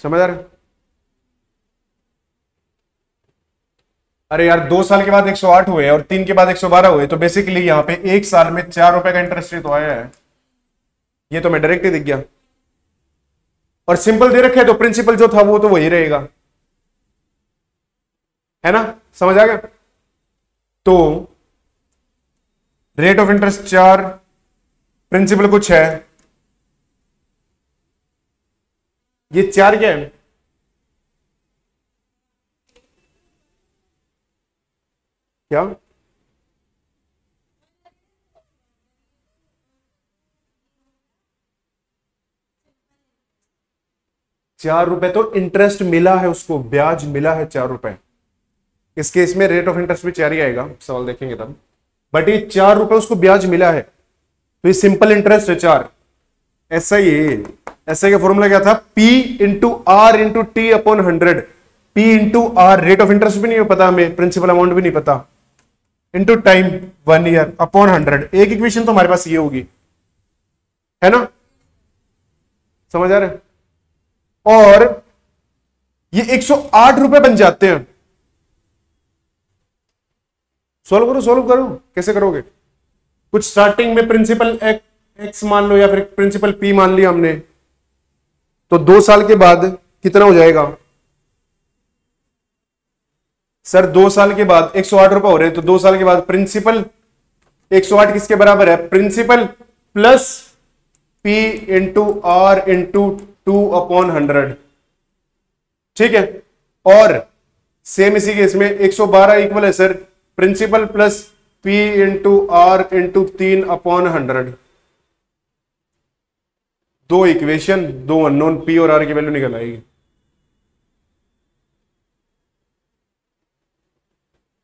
A: समझ आ रहे अरे यार, दो साल के बाद 108 हुए और तीन के बाद 112 हुए तो बेसिकली यहाँ पे एक साल में चार रुपए का इंटरेस्ट रेट तो आया है। ये तो मैं डायरेक्ट ही दिख गया। और सिंपल दे रखे तो प्रिंसिपल जो था वो तो वही रहेगा। है ना? समझ आ गया? तो रेट ऑफ़ इंटरेस्ट चार प्रिंसिपल कुछ है। ये चार क्या है? क्या चार रुपए तो इंटरेस्ट मिला है उसको, ब्याज मिला है चार रुपए। इस केस में रेट ऑफ़ इंटरेस्ट भी चार ही आएगा, सवाल देखेंगे तब। बट ये चार रुपए उसको ब्याज मिला है। तो ये सिंपल इंटरेस्ट है चार। ऐसा ही ऐसा का फॉर्मूला क्या था? P into R into T upon hundred P into R rate of interest भी नहीं पता हमें प्रिंसिपल अमाउंट भी नहीं पता। Into time one year upon hundred एक इक्वेशन तो हमारे पास ये होगी। है ना? समझ आ रहे और ये 108 रुपए बन जाते हैं। सोल्व करो सोल्व करो। कैसे करोगे? कुछ स्टार्टिंग में प्रिंसिपल एक्स मान लो या फिर प्रिंसिपल पी मान लिया हमने। तो दो साल के बाद कितना हो जाएगा? सर, दो साल के बाद 108 रुपए हो रहे हैं तो दो साल के बाद प्रिंसिपल 108 किसके बराबर है? Principal plus P into R into two upon hundred ठीक है? और सेम इसी केस में 112 इक्वल है sir principal plus P into R into तीन अपॉन हंड्रेड दो इक्वेशन दो अननोन पी और आर की वैल्यू निकल आएगी।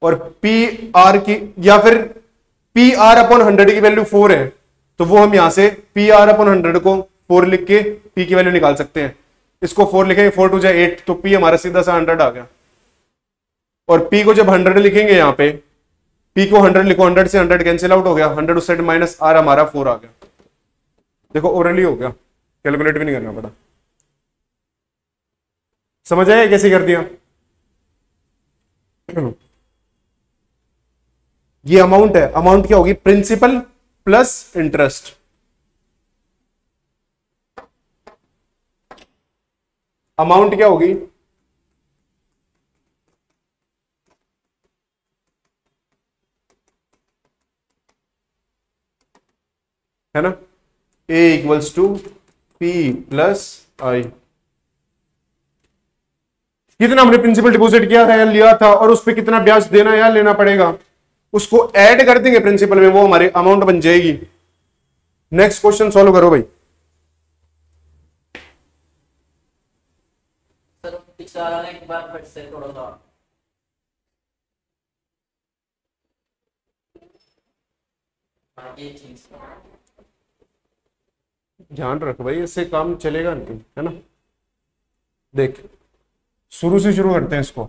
A: और पी आर की, या फिर पी आर अपॉन हंड्रेड की वैल्यू फोर है तो वो हम यहाँ से पी आर अपॉन हंड्रेड को फोर लिख के पी की वैल्यू निकाल सकते हैं। इसको फोर लिखेंगे फोर टू जाए एट तो पी हमारा सीधा सा हंड्रेड आ गया। और पी को जब हंड्रेड लिखेंगे यहाँ पे पी को हंड्रेड लिखो हंड्रेड से हंड्रेड कैंसिल आउट हो गया हंड्रेड उस साइड माइनस आर हमारा फोर आ गया। देखो ओरली हो गया। कैलकुलेट भी नहीं करना पड़ा। समझ आया कैसे कर दिया? ये अमाउंट है। अमाउंट क्या होगी? प्रिंसिपल प्लस इंटरेस्ट अमाउंट क्या होगी? है ना? A equals to P plus I कितना हमने प्रिंसिपल डिपॉजिट किया था या लिया था और उस पर कितना ब्याज देना या लेना पड़ेगा? उसको ऐड कर देंगे प्रिंसिपल में वो हमारी अमाउंट बन जाएगी। नेक्स्ट क्वेश्चन सॉल्व करो भाई।
B: एक बार फिर से थोड़ा सा। हाँ,
A: ध्यान रख भाई इससे काम चलेगा नहीं है ना? देख शुरू से शुरू करते हैं इसको।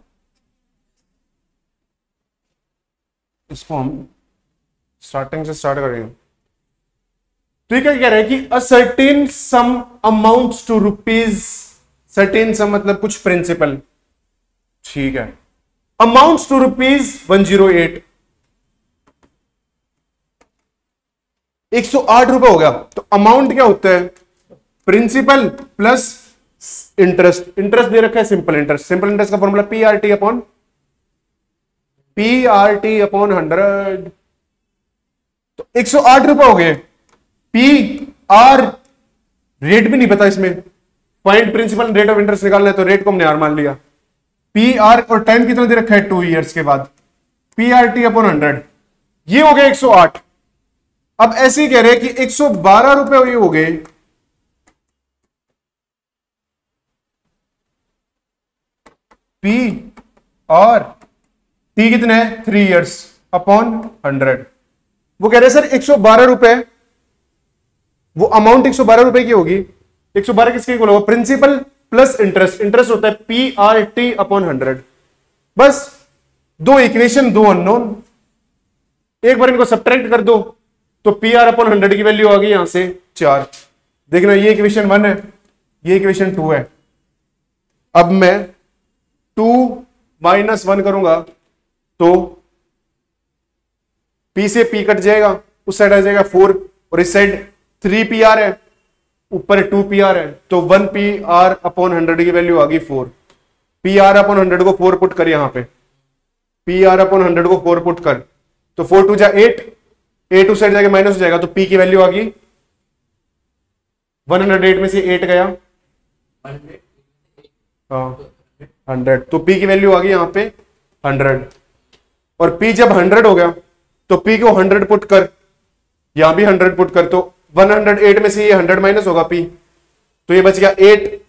A: इसको हम स्टार्टिंग से स्टार्ट करेंगे। तो ये क्या कह रहे हैं कि a sum amount to rupees certain sum मतलब कुछ प्रिंसिपल ठीक है। Amount to rupees one zero eight एक सौ आठ रुपए हो गया। तो अमाउंट क्या होता है? प्रिंसिपल प्लस इंटरेस्ट इंटरेस्ट दे रखा है सिंपल इंटरेस्ट सिंपल इंटरेस्ट का formula P R T upon P R T upon hundred तो एक सौ आठ रुपए हो गए। पी आर रेट भी नहीं पता इसमें। Point principal rate of interest निकालना है तो रेट को हमने आर मान लिया। पी आर और टाइम कितना दे रखा है? टू ईयर्स के बाद। P R T upon hundred ये हो गया एक सौ आठ। अब ऐसे ही कह रहे कि एक सौ बारह रुपए ये हो गए। पी और टी कितने हैं? थ्री इयर्स अपॉन हंड्रेड वो कह रहे सर, एक सौ बारह रुपए. वो अमाउंट एक सौ बारह रुपए की होगी। एक सौ बारह किसके होगा? प्रिंसिपल प्लस इंटरेस्ट इंटरेस्ट होता है P R T upon hundred बस, दो इक्वेशन दो अननोन एक बार इनको सब्ट्रैक्ट कर दो तो पी आर अपॉन हंड्रेड की वैल्यू आ गई यहाँ से चार. देखना, ये इक्वेशन वन है, ये इक्वेशन टू है. अब मैं टू माइनस वन करूँगा। तो पी से पी कट जाएगा उस साइड आ जाएगा फोर और इस साइड थ्री पी आर है ऊपर टू पी आर है तो one P R upon hundred की वैल्यू आ गई four P R upon hundred को फोर पुट कर यहाँ पे. पी आर अपॉन हंड्रेड को फोर पुट कर. तो फोर टू जा एट एट टू साइड जाके माइनस हो जाएगा तो पी की वैल्यू आ गई वन हंड्रेड एट में से एट गया.
B: हंड्रेड
A: हाँ हंड्रेड तो पी की वैल्यू आ गई यहाँ पे हंड्रेड और पी जब हंड्रेड हो गया तो पी को हंड्रेड पुट कर। यहाँ भी हंड्रेड पुट कर तो वन हंड्रेड एट में से ये हंड्रेड माइनस होगा पी तो ये बच गया eight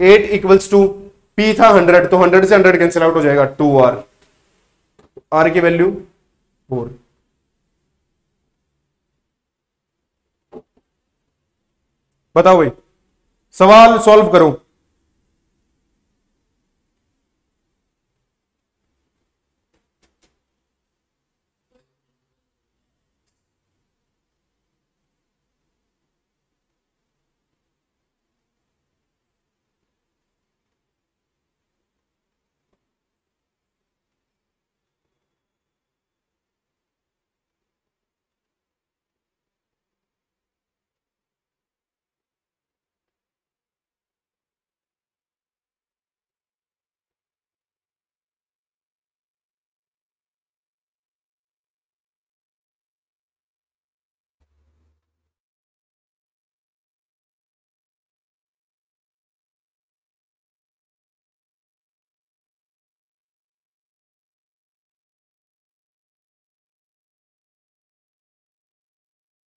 A: eight equals to P था हंड्रेड तो हंड्रेड से हंड्रेड कैंसिल आउट हो जाएगा टू आर आर की वैल्यू फोर बताओ भाई, सवाल सॉल्व करो।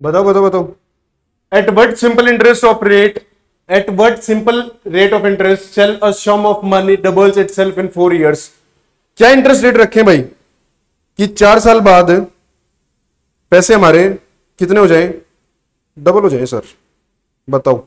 A: बताओ बताओ बताओ। At what simple interest of rate at what simple rate of interest sell a sum of money doubles itself in four years क्या इंटरेस्ट रेट रखें भाई? कि चार साल बाद पैसे हमारे कितने हो जाए? डबल हो जाए सर बताओ।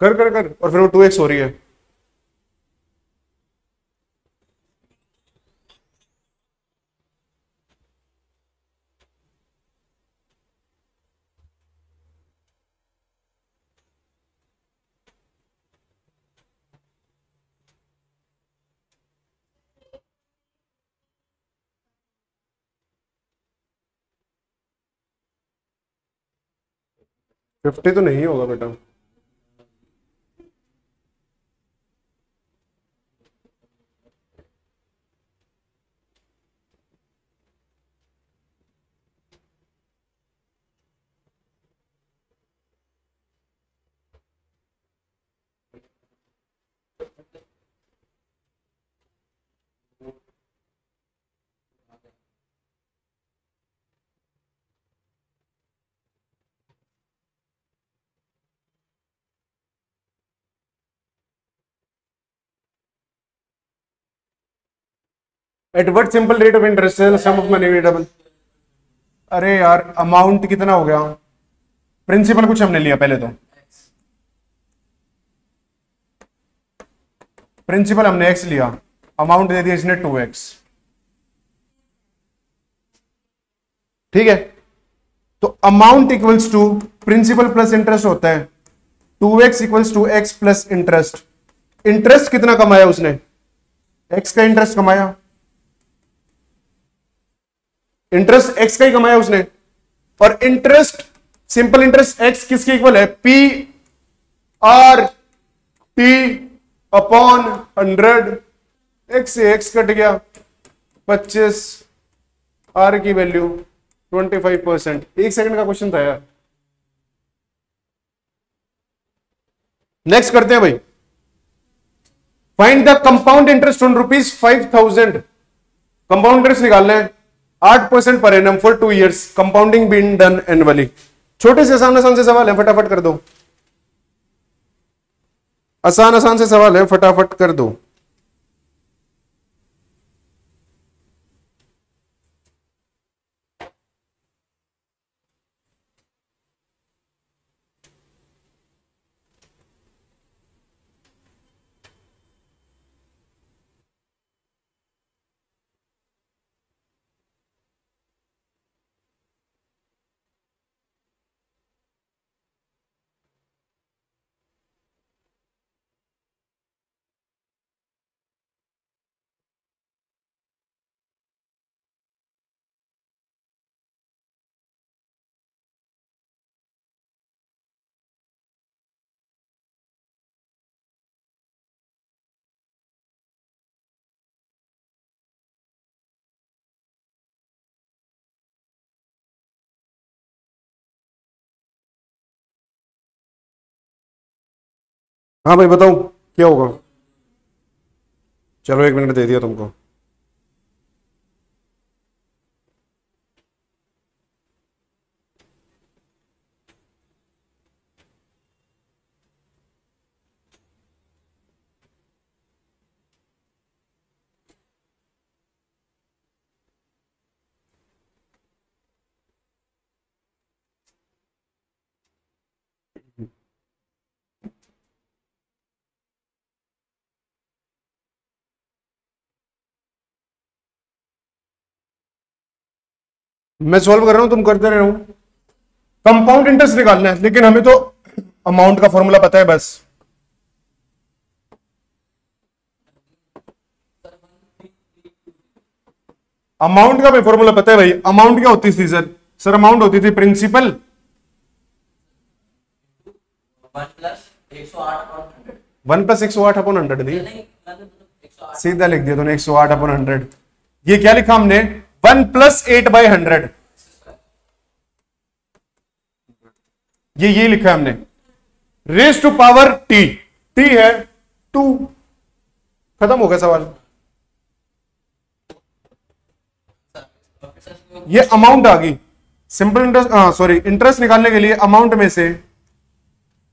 B: कर
A: कर कर। और फिर वो टू एक्स हो रही है। फिफ्टी तो नहीं होगा बेटा। At what simple rate of interest sum of money double अरे यार अमाउंट कितना हो गया? प्रिंसिपल कुछ हमने लिया पहले तो। प्रिंसिपल हमने एक्स लिया। अमाउंट दे दिया इसने टू एक्स ठीक है? तो amount equals to principal plus interest होता है। Two X equals to X plus interest interest कितना कमाया उसने? एक्स का इंटरेस्ट कमाया। इंटरेस्ट एक्स का ही कमाया उसने। और इंटरेस्ट सिंपल इंटरेस्ट एक्स किसके इक्वल है? P R T upon hundred X X cut गया। पच्चीस आर की वैल्यू ट्वेंटी फाइव परसेंट एक सेकंड का क्वेश्चन था यार। नेक्स्ट करते हैं भाई। Find the compound interest on rupees five thousand compound interest निकालना है। आठ percent per annum for two years compounding been done annually छोटे से आसान आसान से सवाल है, फटाफट कर दो। आसान आसान से सवाल है, फटाफट कर दो। हाँ भाई बताओ क्या होगा? चलो एक मिनट दे दिया तुमको। मैं सॉल्व कर रहा हूँ तुम करते रहो। कंपाउंड इंटरेस्ट निकालना है लेकिन हमें तो अमाउंट का फॉर्मूला पता है बस। अमाउंट का फॉर्मूला पता है भाई। अमाउंट क्या होती थी सर सर अमाउंट होती थी प्रिंसिपल
B: वन प्लस एक सौ आठ अपॉन हंड्रेड
A: दी।
B: मतलब
A: सीधा लिख दिया तूने एक सौ आठ अपॉन हंड्रेड ये क्या लिखा हमने? One plus eight by hundred. ये ये लिखा है हमने। Raise to power T. T है टू। खत्म हो गया सवाल। ये अमाउंट आ गई। सिंपल इंटरेस्ट सॉरी इंटरेस्ट निकालने के लिए अमाउंट में से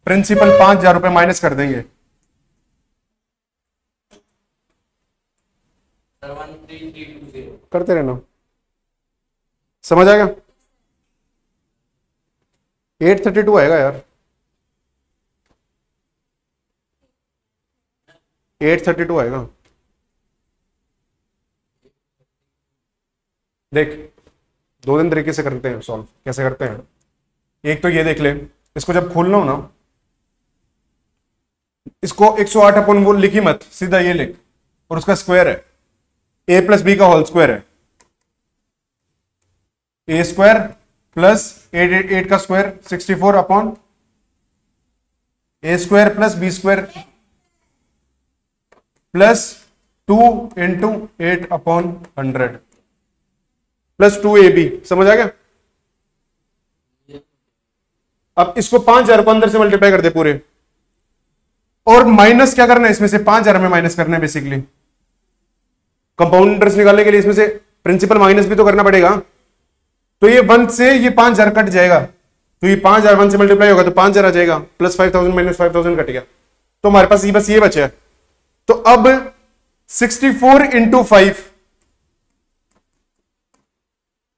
A: प्रिंसिपल पाँच हज़ार रुपए माइनस कर देंगे। करते रहना। समझ आएगा एट थर्टी टू आएगा यार। एट थर्टी टू आएगा। देख, दो दिन तरीके से करते हैं सॉल्व कैसे करते हैं? एक तो ये देख ले, इसको जब खोलना हो ना, इसको 108 अपन वो लिखी मत, सीधा ये लिख, और उसका स्क्वायर है। ए प्लस बी का होल स्क्वायर है। A square plus eight eight eight का square sixty four upon A square plus B square plus two into eight upon hundred plus two A B समझ आ गया? अब इसको पाँच हज़ार को अंदर से मल्टीप्लाई कर दे पूरे। और माइनस क्या करना है? इसमें से पाँच हज़ार में माइनस करना है बेसिकली कंपाउंड इंटरेस्ट निकालने के लिए इसमें से प्रिंसिपल माइनस भी तो करना पड़ेगा। तो ये वन से ये पाँच हज़ार कट जाएगा। तो ये पाँच हज़ार वन से मल्टीप्लाई होगा तो पाँच हज़ार आ जाएगा plus five thousand minus five thousand cut गया। तो हमारे पास ये बस ये बचे तो अब सिक्सटी फोर इंटू फाइव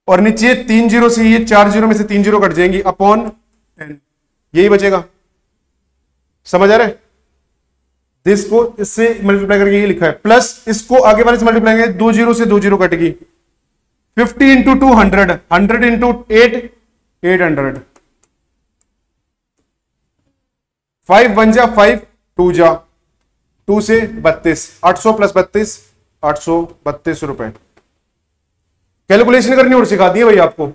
A: और नीचे तीन ज़ीरो से ये चार ज़ीरो में से तीन ज़ीरो कट जाएँगी अपॉन टेन यही बचेगा। समझ आ रहा है? दिस को इससे मल्टीप्लाई करके ये लिखा है। प्लस इसको आगे वाले से मल्टीप्लाई करेंगे, दो ज़ीरो से दो ज़ीरो कटेगी। Fifty into two hundred hundred into eight eight hundred five one जा फाइव टू जा टू से बत्तीस आठ सौ प्लस बत्तीस आठ सौ बत्तीस रुपए कैलकुलेशन करनी और सिखा दी भाई आपको।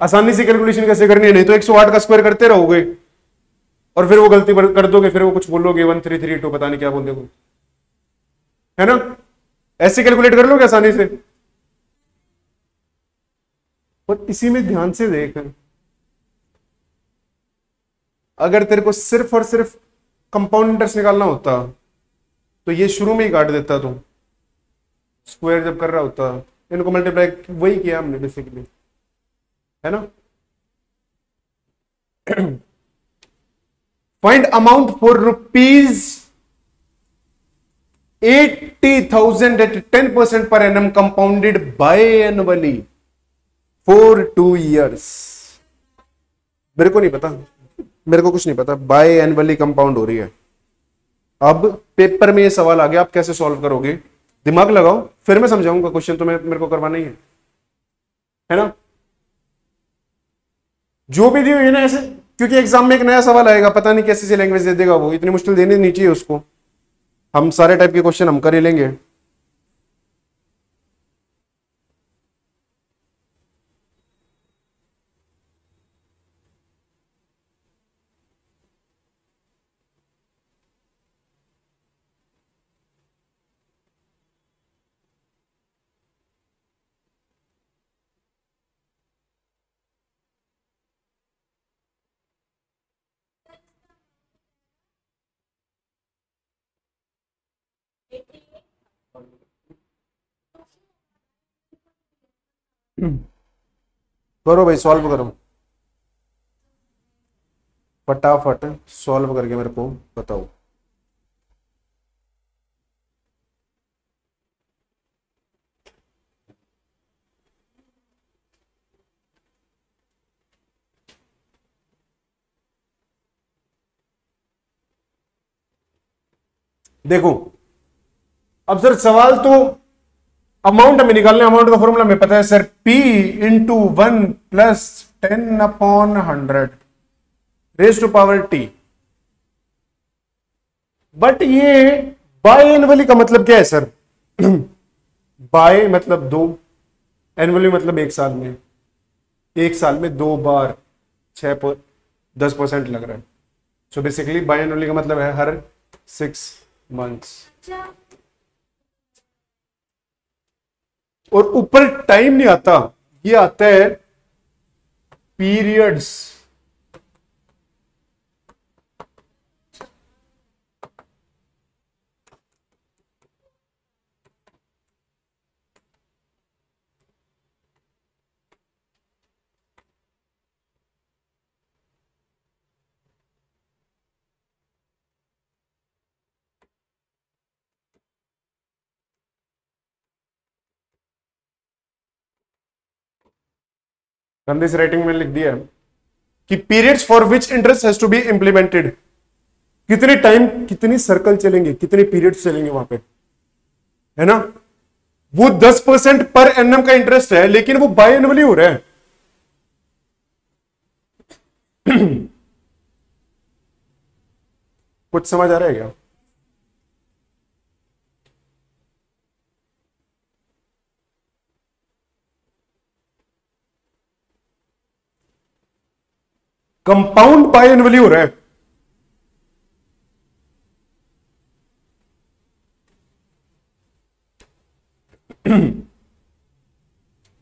A: आसानी से कैलकुलेशन कैसे करनी है? नहीं तो 108 का स्क्वायर करते रहोगे। और फिर वो गलती कर दोगे, फिर वो कुछ बोलोगे वन थ्री थ्री टू पता नहीं क्या बोल दोगे है ना? ऐसे कैलकुलेट कर लोगे आसानी से? और इसी में ध्यान से देख। अगर तेरे को सिर्फ़ और सिर्फ़ कंपाउंड इंटरेस्ट निकालना होता तो ये शुरू में ही काट देता तू। स्क्वायर जब कर रहा होता, इनको मल्टीप्लाई वही किया हमने बेसिकली है ना? Find amount for rupees eighty thousand at ten percent per annum compounded by annually for two years. मेरे को नहीं पता। मेरे को कुछ नहीं पता। बाय एनुअली कंपाउंड हो रही है। अब पेपर में ये सवाल आ गया, आप कैसे सॉल्व करोगे? दिमाग लगाओ, फिर मैं समझाऊँगा। क्वेश्चन तो मेरे को करवाना ही है। है ना? जो भी दी हुई है ना, ऐसे, क्योंकि एग्ज़ाम में एक नया सवाल आएगा, पता नहीं कैसे से लैंग्वेज दे देगा वो। इतनी मुश्किल देनी नहीं चाहिए उसको। हम सारे टाइप के क्वेश्चन हम कर ही लेंगे। करो भाई सॉल्व करो। फटाफट सॉल्व करके मेरे को बताओ। देखो, अब सर सवाल तो अमाउंट हमें निकालने अमाउंट का फॉर्मूला हमें पता है sir P into one plus ten upon hundred raise to power T but ये बाय एनुअली का मतलब क्या है सर बाय <clears throat> मतलब दो एनुअली मतलब एक साल में। एक साल में दो बार पर, दस परसेंट लग रहा है। सो बेसिकली बाय एनुअली का मतलब है हर सिक्स मंथ्स और ऊपर टाइम नहीं आता। ये आता है पीरियड्स दिस राइटिंग में लिख दिया कि periods for which interest has to be implemented कितने टाइम कितनी सर्कल चलेंगे, कितने पीरियड्स चलेंगे वहाँ पे? है ना? वो 10 परसेंट पर एनएम का इंटरेस्ट है, लेकिन वो बाय एनुअली हो रहा है। <clears throat> कुछ समझ आ रहा है क्या? कंपाउंड बाय एनुअली हो। है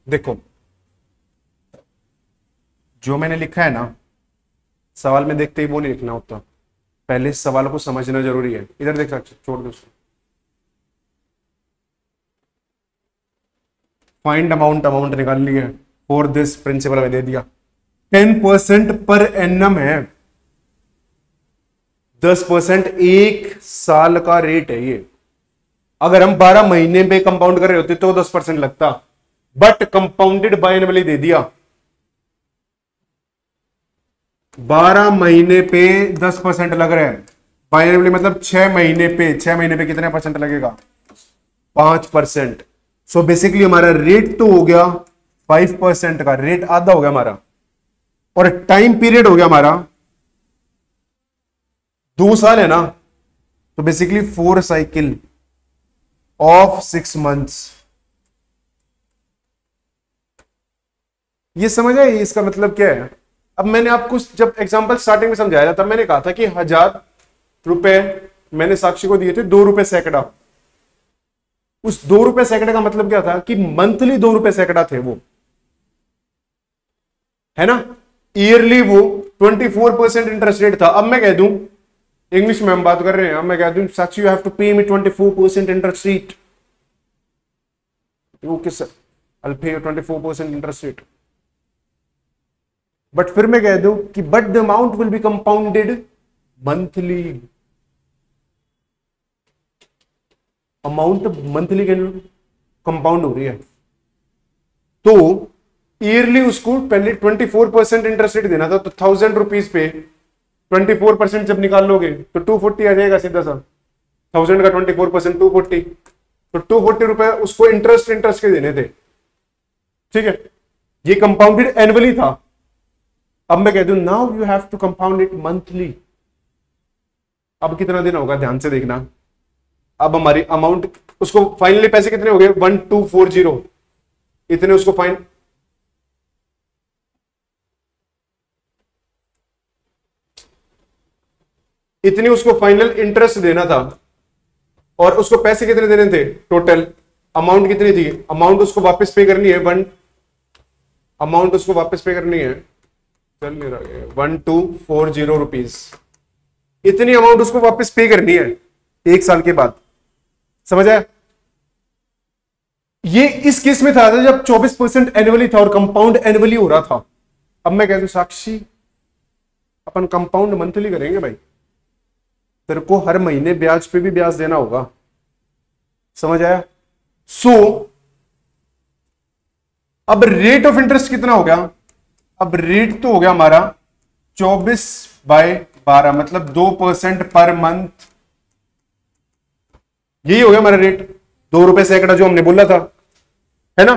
A: देखो, जो मैंने लिखा है ना, सवाल में देखते ही वो नहीं लिखना होता। पहले इस सवाल को समझना ज़रूरी है। इधर देख सकते छोड़ दो फाइंड अमाउंट अमाउंट निकाल ली है फॉर दिस प्रिंसिपल में दे दिया। टेन परसेंट पर एनम है। दस परसेंट एक साल का रेट है ये। अगर हम बारह महीने पे कंपाउंड कर रहे होते तो दस परसेंट लगता। बट कंपाउंडेड बाय एनुअली दे दिया। बारह महीने पे दस परसेंट लग रहा है। बाय एनुअली मतलब छह महीने पे। छह महीने पे कितने परसेंट लगेगा? पाँच परसेंट सो बेसिकली हमारा रेट तो हो गया फाइव परसेंट का। रेट आधा हो गया हमारा। और टाइम पीरियड हो गया हमारा। दो साल है ना? तो basically four cycle of six months ये समझ आए इसका मतलब क्या है? अब मैंने आपको जब एग्जांपल स्टार्टिंग में समझाया था, तब मैंने कहा था कि हज़ार रुपए मैंने साक्षी को दिए थे, दो रुपए सैकड़ा। उस दो रुपए सैकड़े का मतलब क्या था? कि मंथली दो रुपए सैकड़ा थे वो। है ना? ईयरली वो 24 परसेंट इंटरेस्ट रेट था। अब मैं कह दूँ इंग्लिश में हम बात कर रहे हैं, अब मैं कह दूँ साक्षी you have to pay me 24 percent interest rate okay sir I pay you 24 percent interest rate but फिर मैं कह दू कि but the amount will be compounded monthly amount monthly compound हो रही है। तो ईयरली उसको पहले 24 परसेंट इंटरेस्ट रेट देना था तो थाउज़ेंड रुपीज़ पे 24 परसेंट जब निकाल लोगे तो 240 आ जाएगा सीधा सा। थाउज़ेंड का 24 परसेंट टू फोर्टी तो टू फोर्टी रुपए उसको इंटरेस्ट इंटरेस्ट के देने थे। ठीक है? ये कंपाउंडेड एनुअली था। अब मैं कह दू now you have to compound it monthly अब कितना दिन होगा, ध्यान से देखना। अब हमारी अमाउंट उसको फाइनली पैसे कितने हो गए? वन टू फोर ज़ीरो इतने उसको फाइन इतनी उसको फाइनल इंटरेस्ट देना था। और उसको पैसे कितने देने थे? टोटल अमाउंट कितनी थी? अमाउंट उसको वापस पे करनी है। वन अमाउंट उसको वापस पे करनी है। चल नहीं रहा one two four zero rupees इतनी अमाउंट उसको वापस पे करनी है, एक साल के बाद। समझ आया? ये इस केस में था जब 24 परसेंट एनुअली था और कंपाउंड एनुअली हो रहा था। अब मैं कहता हूँ साक्षी, अपन कंपाउंड मंथली करेंगे भाई। तेरे को हर महीने ब्याज पे भी ब्याज देना होगा। समझ आया? सो so, अब रेट ऑफ़ इंटरेस्ट कितना हो गया? अब रेट तो हो गया हमारा 24 बाय 12 मतलब दो परसेंट पर मंथ यही हो गया हमारा रेट दो रुपए सैकड़ा जो हमने बोला था है ना?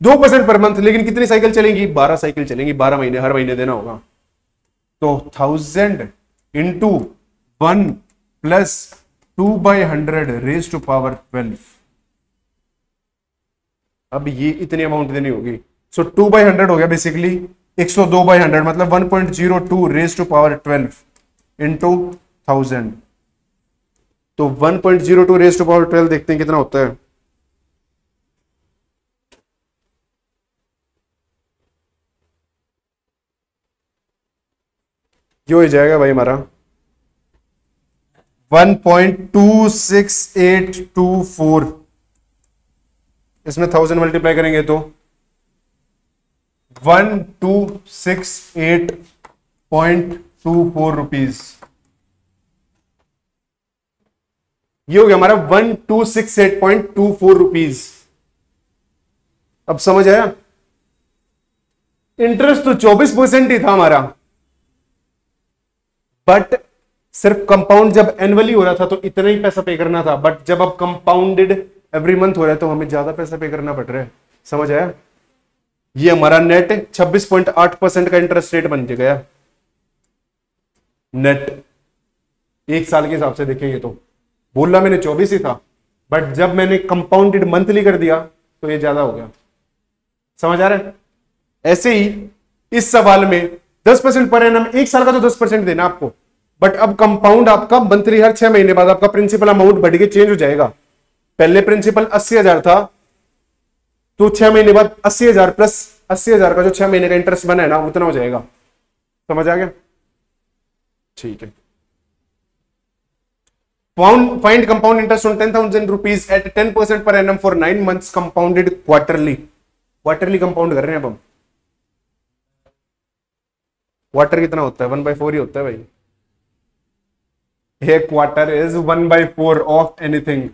A: दो परसेंट पर मंथ लेकिन कितनी साइकिल चलेंगी? बारह साइकिल चलेंगी बारह महीने हर महीने देना होगा। तो thousand into one plus two by hundred raise to power twelve अब ये इतनी अमाउंट देनी होगी। सो टू बाई हंड्रेड हो गया बेसिकली एक सौ दो बाई हंड्रेड मतलब one point zero two raise to power twelve into thousand तो one point zero two raise to power twelve देखते हैं कितना होता है। हो जाएगा भाई हमारा। One point two six eight two four. इसमें थाउज़ेंड मल्टीप्लाई करेंगे तो one two six eight point two four rupees ये हो गया हमारा one two six eight point two four rupees अब समझ आया? इंटरेस्ट तो चौबीस परसेंट ही था हमारा। बट सिर्फ़ कंपाउंड जब एनुअली हो रहा था तो इतना ही पैसा पे करना था बट जब अब कंपाउंडेड एवरी मंथ हो रहा है तो हमें ज़्यादा पैसा पे करना पड़ रहा है। समझ आया? ये हमारा नेट 26.8 परसेंट का इंटरेस्ट रेट बन गया। नेट एक साल के हिसाब से देखें देखेंगे तो। बोला मैंने 24 ही था बट जब मैंने कंपाउंडेड मंथली कर दिया तो ये ज़्यादा हो गया। समझ आ रहा है? ऐसे ही इस सवाल में 10 परसेंट पर एनम एक साल का तो 10 परसेंट देना आपको। बट अब कंपाउंड आपका मंथली हर छह महीने बाद, आपका प्रिंसिपल अमाउंट बढ़ के चेंज हो जाएगा। पहले प्रिंसिपल अस्सी हज़ार था तो छह महीने बाद अस्सी हज़ार प्लस अस्सी हज़ार का जो छह महीने का इंटरेस्ट बना है ना, उतना हो जाएगा। समझ आ गया? ठीक है। Find compound interest on ten thousand rupees at ten percent per annum for nine months compounded quarterly quarterly compound कर रहे हैं अब हम। क्वार्टर कितना होता है? वन बाई फोर ही होता है भाई। एक quarter is one by four of anything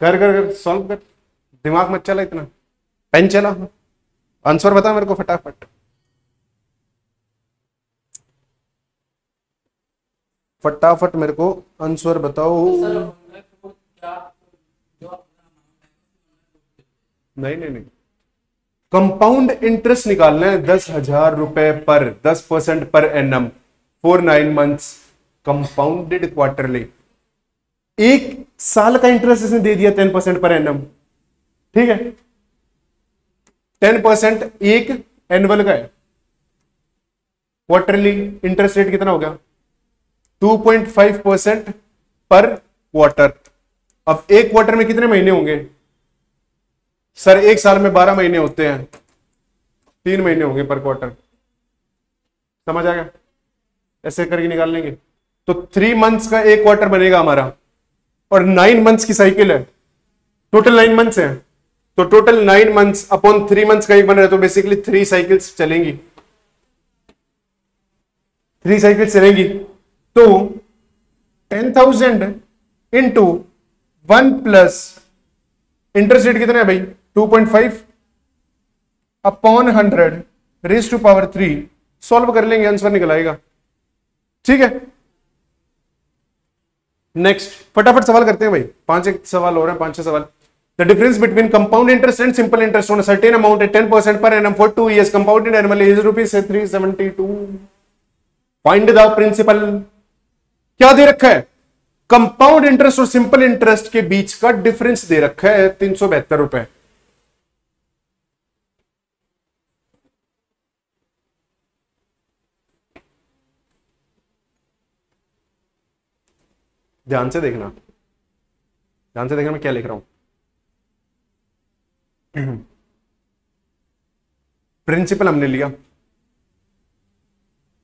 A: कर कर कर सॉल्व कर। दिमाग मत चला इतना। पेन चला। आंसर बता मेरे को फटाफट। फटाफट मेरे को आंसर बताओ। नहीं नहीं नहीं। कंपाउंड इंटरेस्ट निकालना है दस हज़ार रुपए पर, दस percent per annum four nine months compounded quarterly एक साल का इंटरेस्ट इसने दे दिया टेन परसेंट पर एनम ठीक है? टेन परसेंट एक एनुअल का है। क्वार्टरली इंटरेस्ट रेट कितना हो गया? 2.5 परसेंट पर क्वार्टर अब एक क्वार्टर में कितने महीने होंगे? सर, एक साल में 12 महीने होते हैं। तीन महीने होंगे पर क्वार्टर समझ आ गया? ऐसे करके निकाल लेंगे। तो थ्री मंथ्स का एक क्वार्टर बनेगा हमारा। और नाइन मंथ्स की साइकिल है। टोटल नाइन मंथ्स है। तो total nine months upon three months का एक बन रहा है। तो बेसिकली थ्री साइकिल्स चलेंगी। थ्री साइकिल्स चलेंगी। तो ten thousand into one plus interest rate कितना है भाई? Two point five upon hundred raise to power three, solve कर लेंगे, आंसर निकल आएगा। ठीक है? नेक्स्ट फटाफट सवाल करते हैं भाई। पाँच एक सवाल हो रहे हैं, पाँच छह सवाल। The difference between compound interest and simple interest on certain amount ten percent per annum for two years compounded annually is rupees three seventy two find the principal क्या दे रखा है? कंपाउंड इंटरेस्ट और सिंपल इंटरेस्ट के बीच का difference दे रखा है, तीन सौ बहत्तर रुपए। ध्यान से देखना। ध्यान से देखना मैं क्या लिख रहा हूँ। प्रिंसिपल <clears throat> हमने लिया।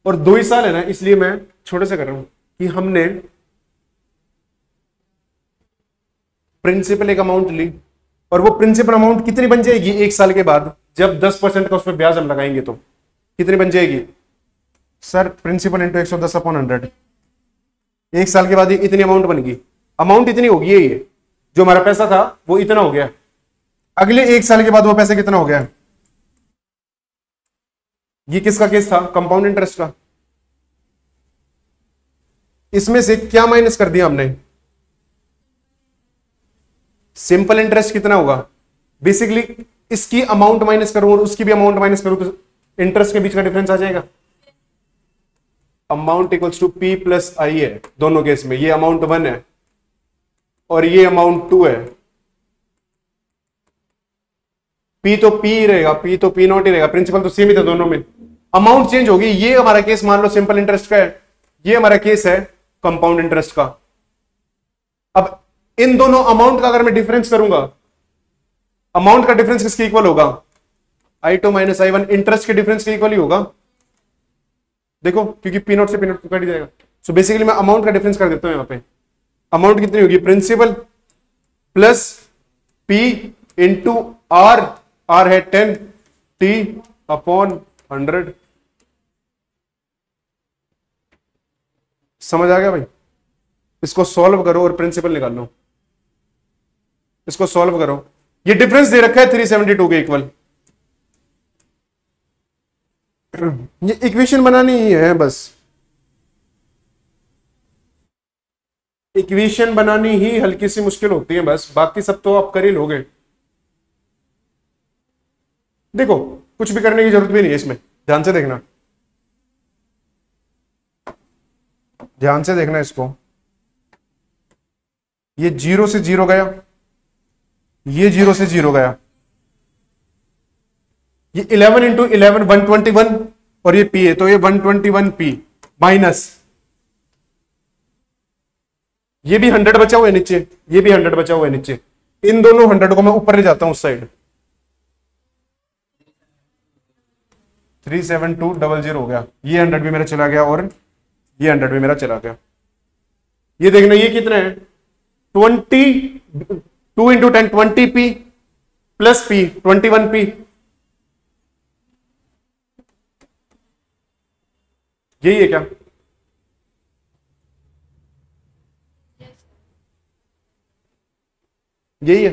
A: और दो ही साल है ना, इसलिए मैं छोटे से कर रहा हूँ कि हमने प्रिंसिपल एक अमाउंट ली और वो प्रिंसिपल अमाउंट कितनी बन जाएगी एक साल के बाद? जब 10 परसेंट का उस पर ब्याज हम लगाएँगे तो। कितनी बन जाएगी? सर प्रिंसिपल इंटू एक सौ दस अपॉन हंड्रेड एक साल के बाद इतनी अमाउंट बन गई। अमाउंट इतनी होगी ये जो हमारा पैसा था, वो इतना हो गया। अगले एक साल के बाद वो पैसा कितना हो गया? ये किसका केस था? कंपाउंड इंटरेस्ट का। इसमें से क्या माइनस कर दिया हमने? सिंपल इंटरेस्ट कितना होगा? बेसिकली इसकी अमाउंट माइनस करूँ और उसकी भी अमाउंट माइनस करूँ तो इंटरेस्ट के बीच का डिफरेंस आ जाएगा। Amount equals to P plus I है दोनों केस में। ये अमाउंट वन है और ये अमाउंट टू है। पी तो पी ही रहेगा पी तो पी नॉट ही रहेगा। प्रिंसिपल तो सेम ही था दोनों में। अमाउंट चेंज होगी। ये हमारा केस मान लो सिंपल इंटरेस्ट का है। ये हमारा केस है कंपाउंड इंटरेस्ट का। अब इन दोनों अमाउंट का अगर मैं डिफरेंस करूँगा अमाउंट का डिफरेंस किसके इक्वल होगा? I two minus I one interest के डिफरेंस के इक्वल ही होगा। देखो, क्योंकि पी नोट से पी नोट कट जाएगा। सो बेसिकली मैं अमाउंट का डिफरेंस कर देता हूँ यहाँ पे। अमाउंट कितनी होगी? Principal plus P into R R है टेन टी अपॉन हंड्रेड समझ आ गया भाई? इसको सॉल्व करो और प्रिंसिपल निकाल लो। इसको सॉल्व करो। ये डिफरेंस दे रखा है 372 के इक्वल <clears throat> ये इक्वेशन बनानी ही है, बस। इक्वेशन बनानी ही हल्की सी मुश्किल होती है, बस। बाकी सब तो आप कर ही लोगे। देखो, कुछ भी करने की ज़रूरत भी नहीं है इसमें। ध्यान से देखना। ध्यान से देखना इसको। ये ज़ीरो से ज़ीरो गया। ये ज़ीरो से ज़ीरो गया। ये eleven into eleven one twenty one और ये पी है तो ये one twenty one P minus ये भी हंड्रेड बचा हुआ है नीचे, ये भी हंड्रेड बचा हुआ है नीचे। इन दोनों हंड्रेड को मैं ऊपर ले जाता हूँ उस side three seven two double zero हो गया। ये हंड्रेड भी मेरा चला गया और ये हंड्रेड भी मेरा चला गया। ये देखना, ये कितना है? Twenty two into ten twenty P plus P twenty one P यही है क्या? यही है।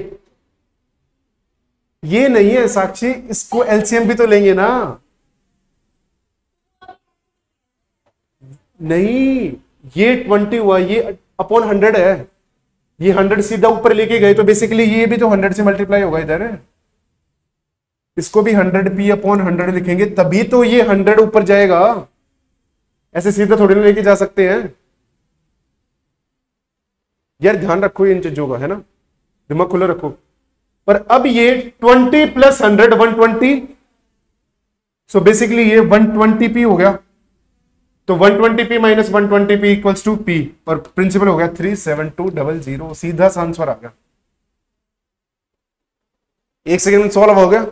A: ये नहीं है साक्षी, इसको एलसीएम भी तो लेंगे ना। नहीं, ये ट्वेंटी हुआ, ये अपॉन हंड्रेड है। ये हंड्रेड सीधा ऊपर लेके गए तो बेसिकली ये भी तो हंड्रेड से मल्टीप्लाई होगा इधर। इसको भी हंड्रेड पी अपॉन हंड्रेड लिखेंगे, तभी तो ये हंड्रेड ऊपर जाएगा। ऐसे सीधा थोड़ी ना लेके जा सकते हैं। यार, ध्यान रखो इन चीज़ों का, है ना? दिमाग खुला रखो। पर अब ये twenty plus hundred, one twenty so basically ये वन ट्वेंटी पी हो गया। तो 120 P minus one twenty P equals to P और प्रिंसिपल हो गया three seven two double zero सीधा सा आंसर आ गया। एक सेकेंड में सॉल्व हो गया।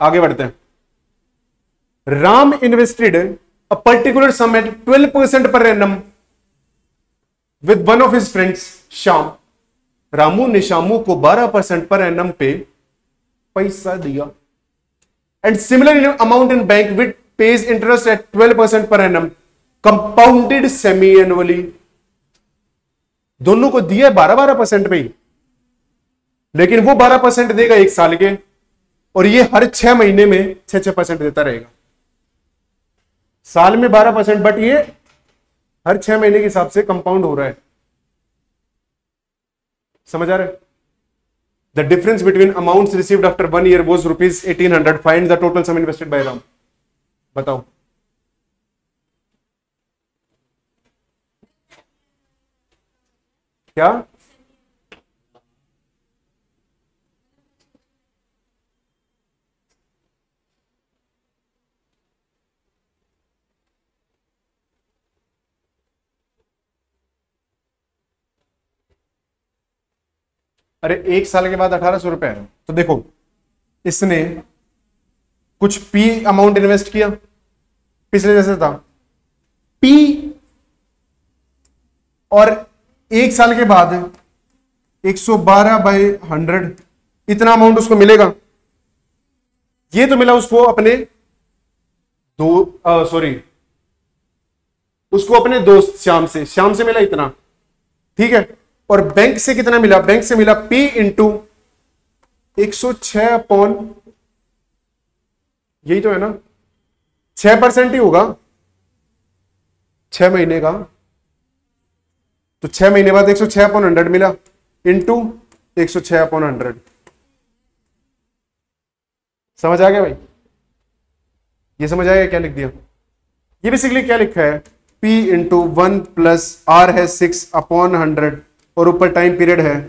A: आगे बढ़ते हैं। Invested a particular sum at twelve percent per annum with one of his friends Shyam Ramu ने शामू को 12 परसेंट पर एनम पे पैसा दिया. And similar amount in bank with pays interest at 12% per annum. Compounded semi annually दोनों को दिया बारह बारह परसेंट पे ही. लेकिन वो बारह परसेंट देगा एक साल के और ये हर छह महीने में छह छह परसेंट देता रहेगा. साल में बारह परसेंट बट ये हर छह महीने के हिसाब से कंपाउंड हो रहा है। समझ आ रहा है? The difference between amount received after one year was rupees eighteen hundred find the total sum invested by Ram बताओ क्या? अरे, एक साल के बाद अठारह सौ रुपए है। तो देखो, इसने कुछ पी अमाउंट इन्वेस्ट किया। पिछले जैसे था। पी और एक साल के बाद 112 बाई हंड्रेड इतना अमाउंट उसको मिलेगा। ये तो मिला उसको अपने दो सॉरी उसको अपने दोस्त श्याम से। श्याम से मिला इतना। ठीक है? और बैंक से कितना मिला? बैंक से मिला P इंटू एक सौ छह अपॉन यही तो है ना? छह परसेंट ही होगा। छह महीने का। तो छह महीने बाद एक सौ छह अपॉन हंड्रेड मिला। इंटू एक सौ छह अपॉन हंड्रेड समझ आ गया भाई? ये समझ आ गया क्या लिख दिया? ये बेसिकली क्या लिखा है? P into one plus R है सिक्स अपॉन हंड्रेड और ऊपर टाइम पीरियड है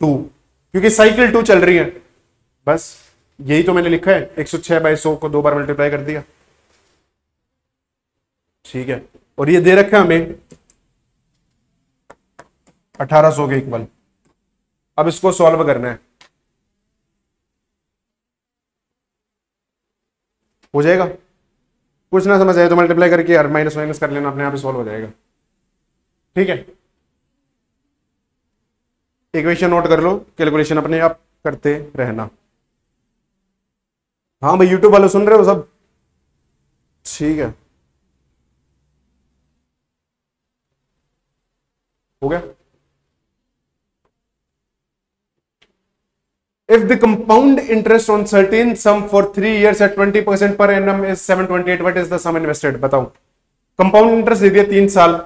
A: टू क्योंकि साइकिल टू चल रही है। बस, यही तो मैंने लिखा है। एक सौ छह बाई सौ को दो बार मल्टीप्लाई कर दिया। ठीक है। और ये दे रखा है हमें अठारह सौ के इक्वल अब इसको सॉल्व करना है। हो जाएगा। कुछ ना समझ आए तो मल्टीप्लाई करके यार माइनस माइनस कर लेना, अपने आप ही सॉल्व हो जाएगा। ठीक है। इक्वेशन नोट कर लो कैलकुलेशन अपने आप करते रहना। हाँ भाई यूट्यूब वाले सुन रहे हो सब? ठीक है। हो गया? If the compound interest on certain sum for three years at twenty percent per annum is seven twenty eight what is the sum invested बताऊ कंपाउंड इंटरेस्ट दे दिया तीन साल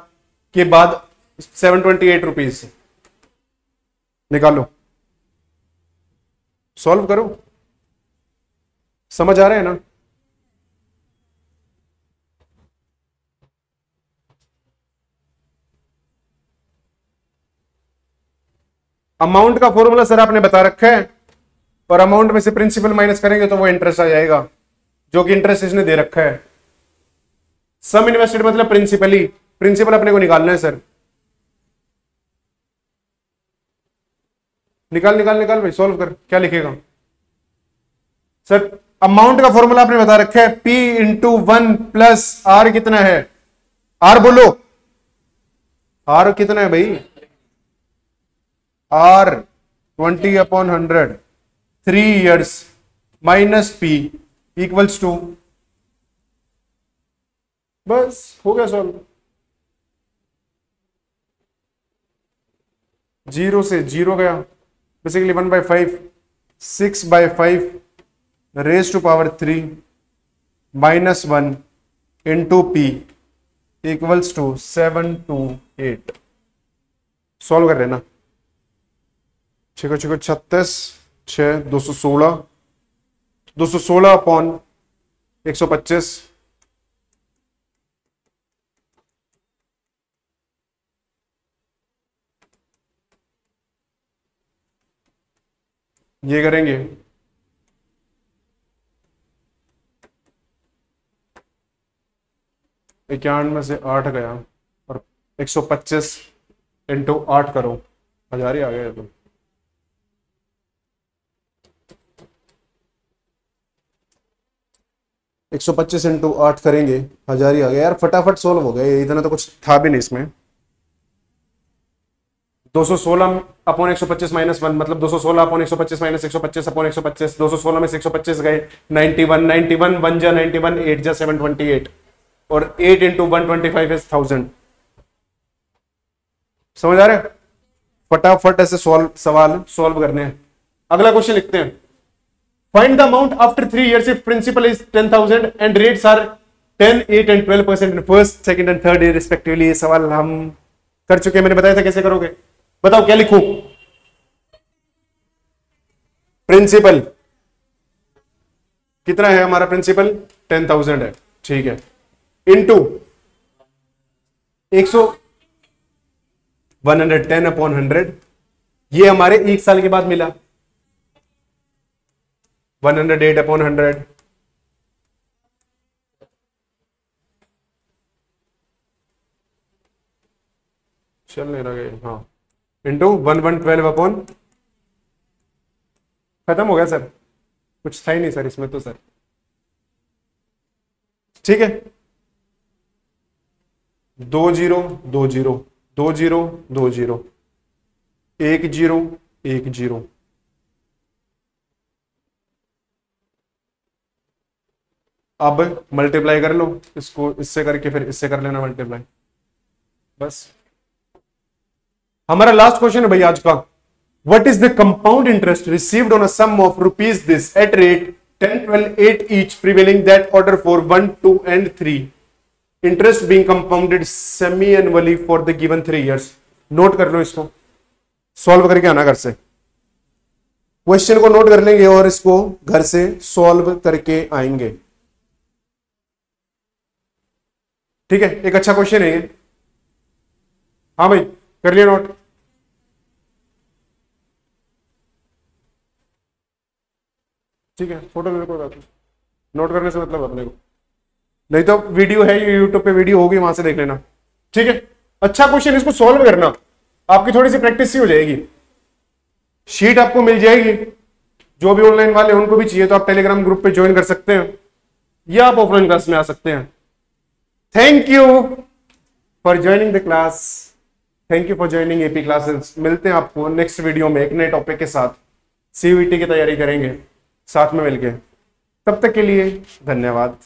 A: के बाद सेवन ट्वेंटी एट रुपीज़ निकालो। सॉल्व करो। समझ आ रहे हैं ना? अमाउंट का फॉर्मूला सर आपने बता रखा है और अमाउंट में से प्रिंसिपल माइनस करेंगे तो वो इंटरेस्ट आ जाएगा, जो कि इंटरेस्ट इसने दे रखा है। सम इन्वेस्टेड मतलब प्रिंसिपली प्रिंसिपल अपने को निकालना है सर निकाल निकाल निकाल भाई सॉल्व कर। क्या लिखेगा? सर अमाउंट का फॉर्मूला आपने बता रखा है P into one plus R कितना है? आर बोलो। आर कितना है भाई? R twenty upon hundred three years minus P equals to बस, हो गया सॉल्व ज़ीरो से ज़ीरो गया। Basically one by five six by five raise to power three minus one into P equals to seven two eight solve कर लेना छिको छिको छत्तीस छ दो सौ सोलह, दो सौ सोलह अपॉन एक सौ पच्चीस ये करेंगे। इक्यानवे से आठ गया और एक सौ पच्चीस इंटू आठ करो। हज़ार ही आ गया तो एक सौ पच्चीस इंटू आठ करेंगे। हज़ार ही आ गया। यार फटाफट सोल्व हो गया। इतना तो कुछ था भी नहीं इसमें। 216 अपॉन 125 माइनस वन मतलब 216 अपॉन 125 माइनस 125 अपॉन 125 216 में से 125 गए 91 91 वन जा 91 एट जा 728 और 8 into one twenty five is thousand समझ आ रहे? फटाफट ऐसे सॉल्व सवाल सॉल्व करने हैं। अगला क्वेश्चन लिखते हैं। Find the amount after three years if principal is ten thousand and rates are ten eight and twelve percent in first second and third year respectively ये सवाल हम कर चुके हैं। मैंने बताया था कैसे करोगे? बताओ क्या लिखूं? प्रिंसिपल कितना है हमारा प्रिंसिपल टेन थाउज़ेंड है। ठीक है। इनटू एक सौ one hundred ten upon hundred ये हमारे एक साल के बाद मिला। One hundred eight upon hundred चल नहीं रहा हाँ। Into one one twelve upon खत्म हो गया सर कुछ था ही नहीं सर इसमें तो सर ठीक है? दो ज़ीरो दो ज़ीरो दो ज़ीरो दो ज़ीरो. एक ज़ीरो एक ज़ीरो. अब मल्टीप्लाई कर लो, इसको, इससे करके फिर इससे कर लेना मल्टीप्लाई बस. हमारा लास्ट क्वेश्चन है भाई आज का। What is the compound interest received on sum of rupees this at rate 10 12 8 each prevailing that order for 1 2 and 3 interest being compounded semi annually for the given 3 years. Note कर लो इसको। Solve करके आना घर से। क्वेश्चन को note कर लेंगे और इसको घर से सॉल्व करके आएँगे। ठीक है? एक अच्छा क्वेश्चन है हाँ भाई, कर लिया नोट ठीक है फ़ोटो मेरे को बता दो। नोट करने से मतलब अपने को। नहीं तो वीडियो है यूट्यूब पे वीडियो होगी, वहाँ से देख लेना। ठीक है? अच्छा क्वेश्चन इसको सॉल्व करना। आपकी थोड़ी सी प्रैक्टिस ही हो जाएगी। शीट आपको मिल जाएगी। जो भी ऑनलाइन वाले उनको भी चाहिए तो आप टेलीग्राम ग्रुप पे ज्वाइन कर सकते हैं। या आप ऑफलाइन क्लास में आ सकते हैं। Thank you for joining the class thank you for joining AP classes मिलते हैं आपको नेक्स्ट वीडियो में एक नए टॉपिक के साथ। सीयूईटी की तैयारी करेंगे। साथ में मिलके। तब तक के लिए धन्यवाद।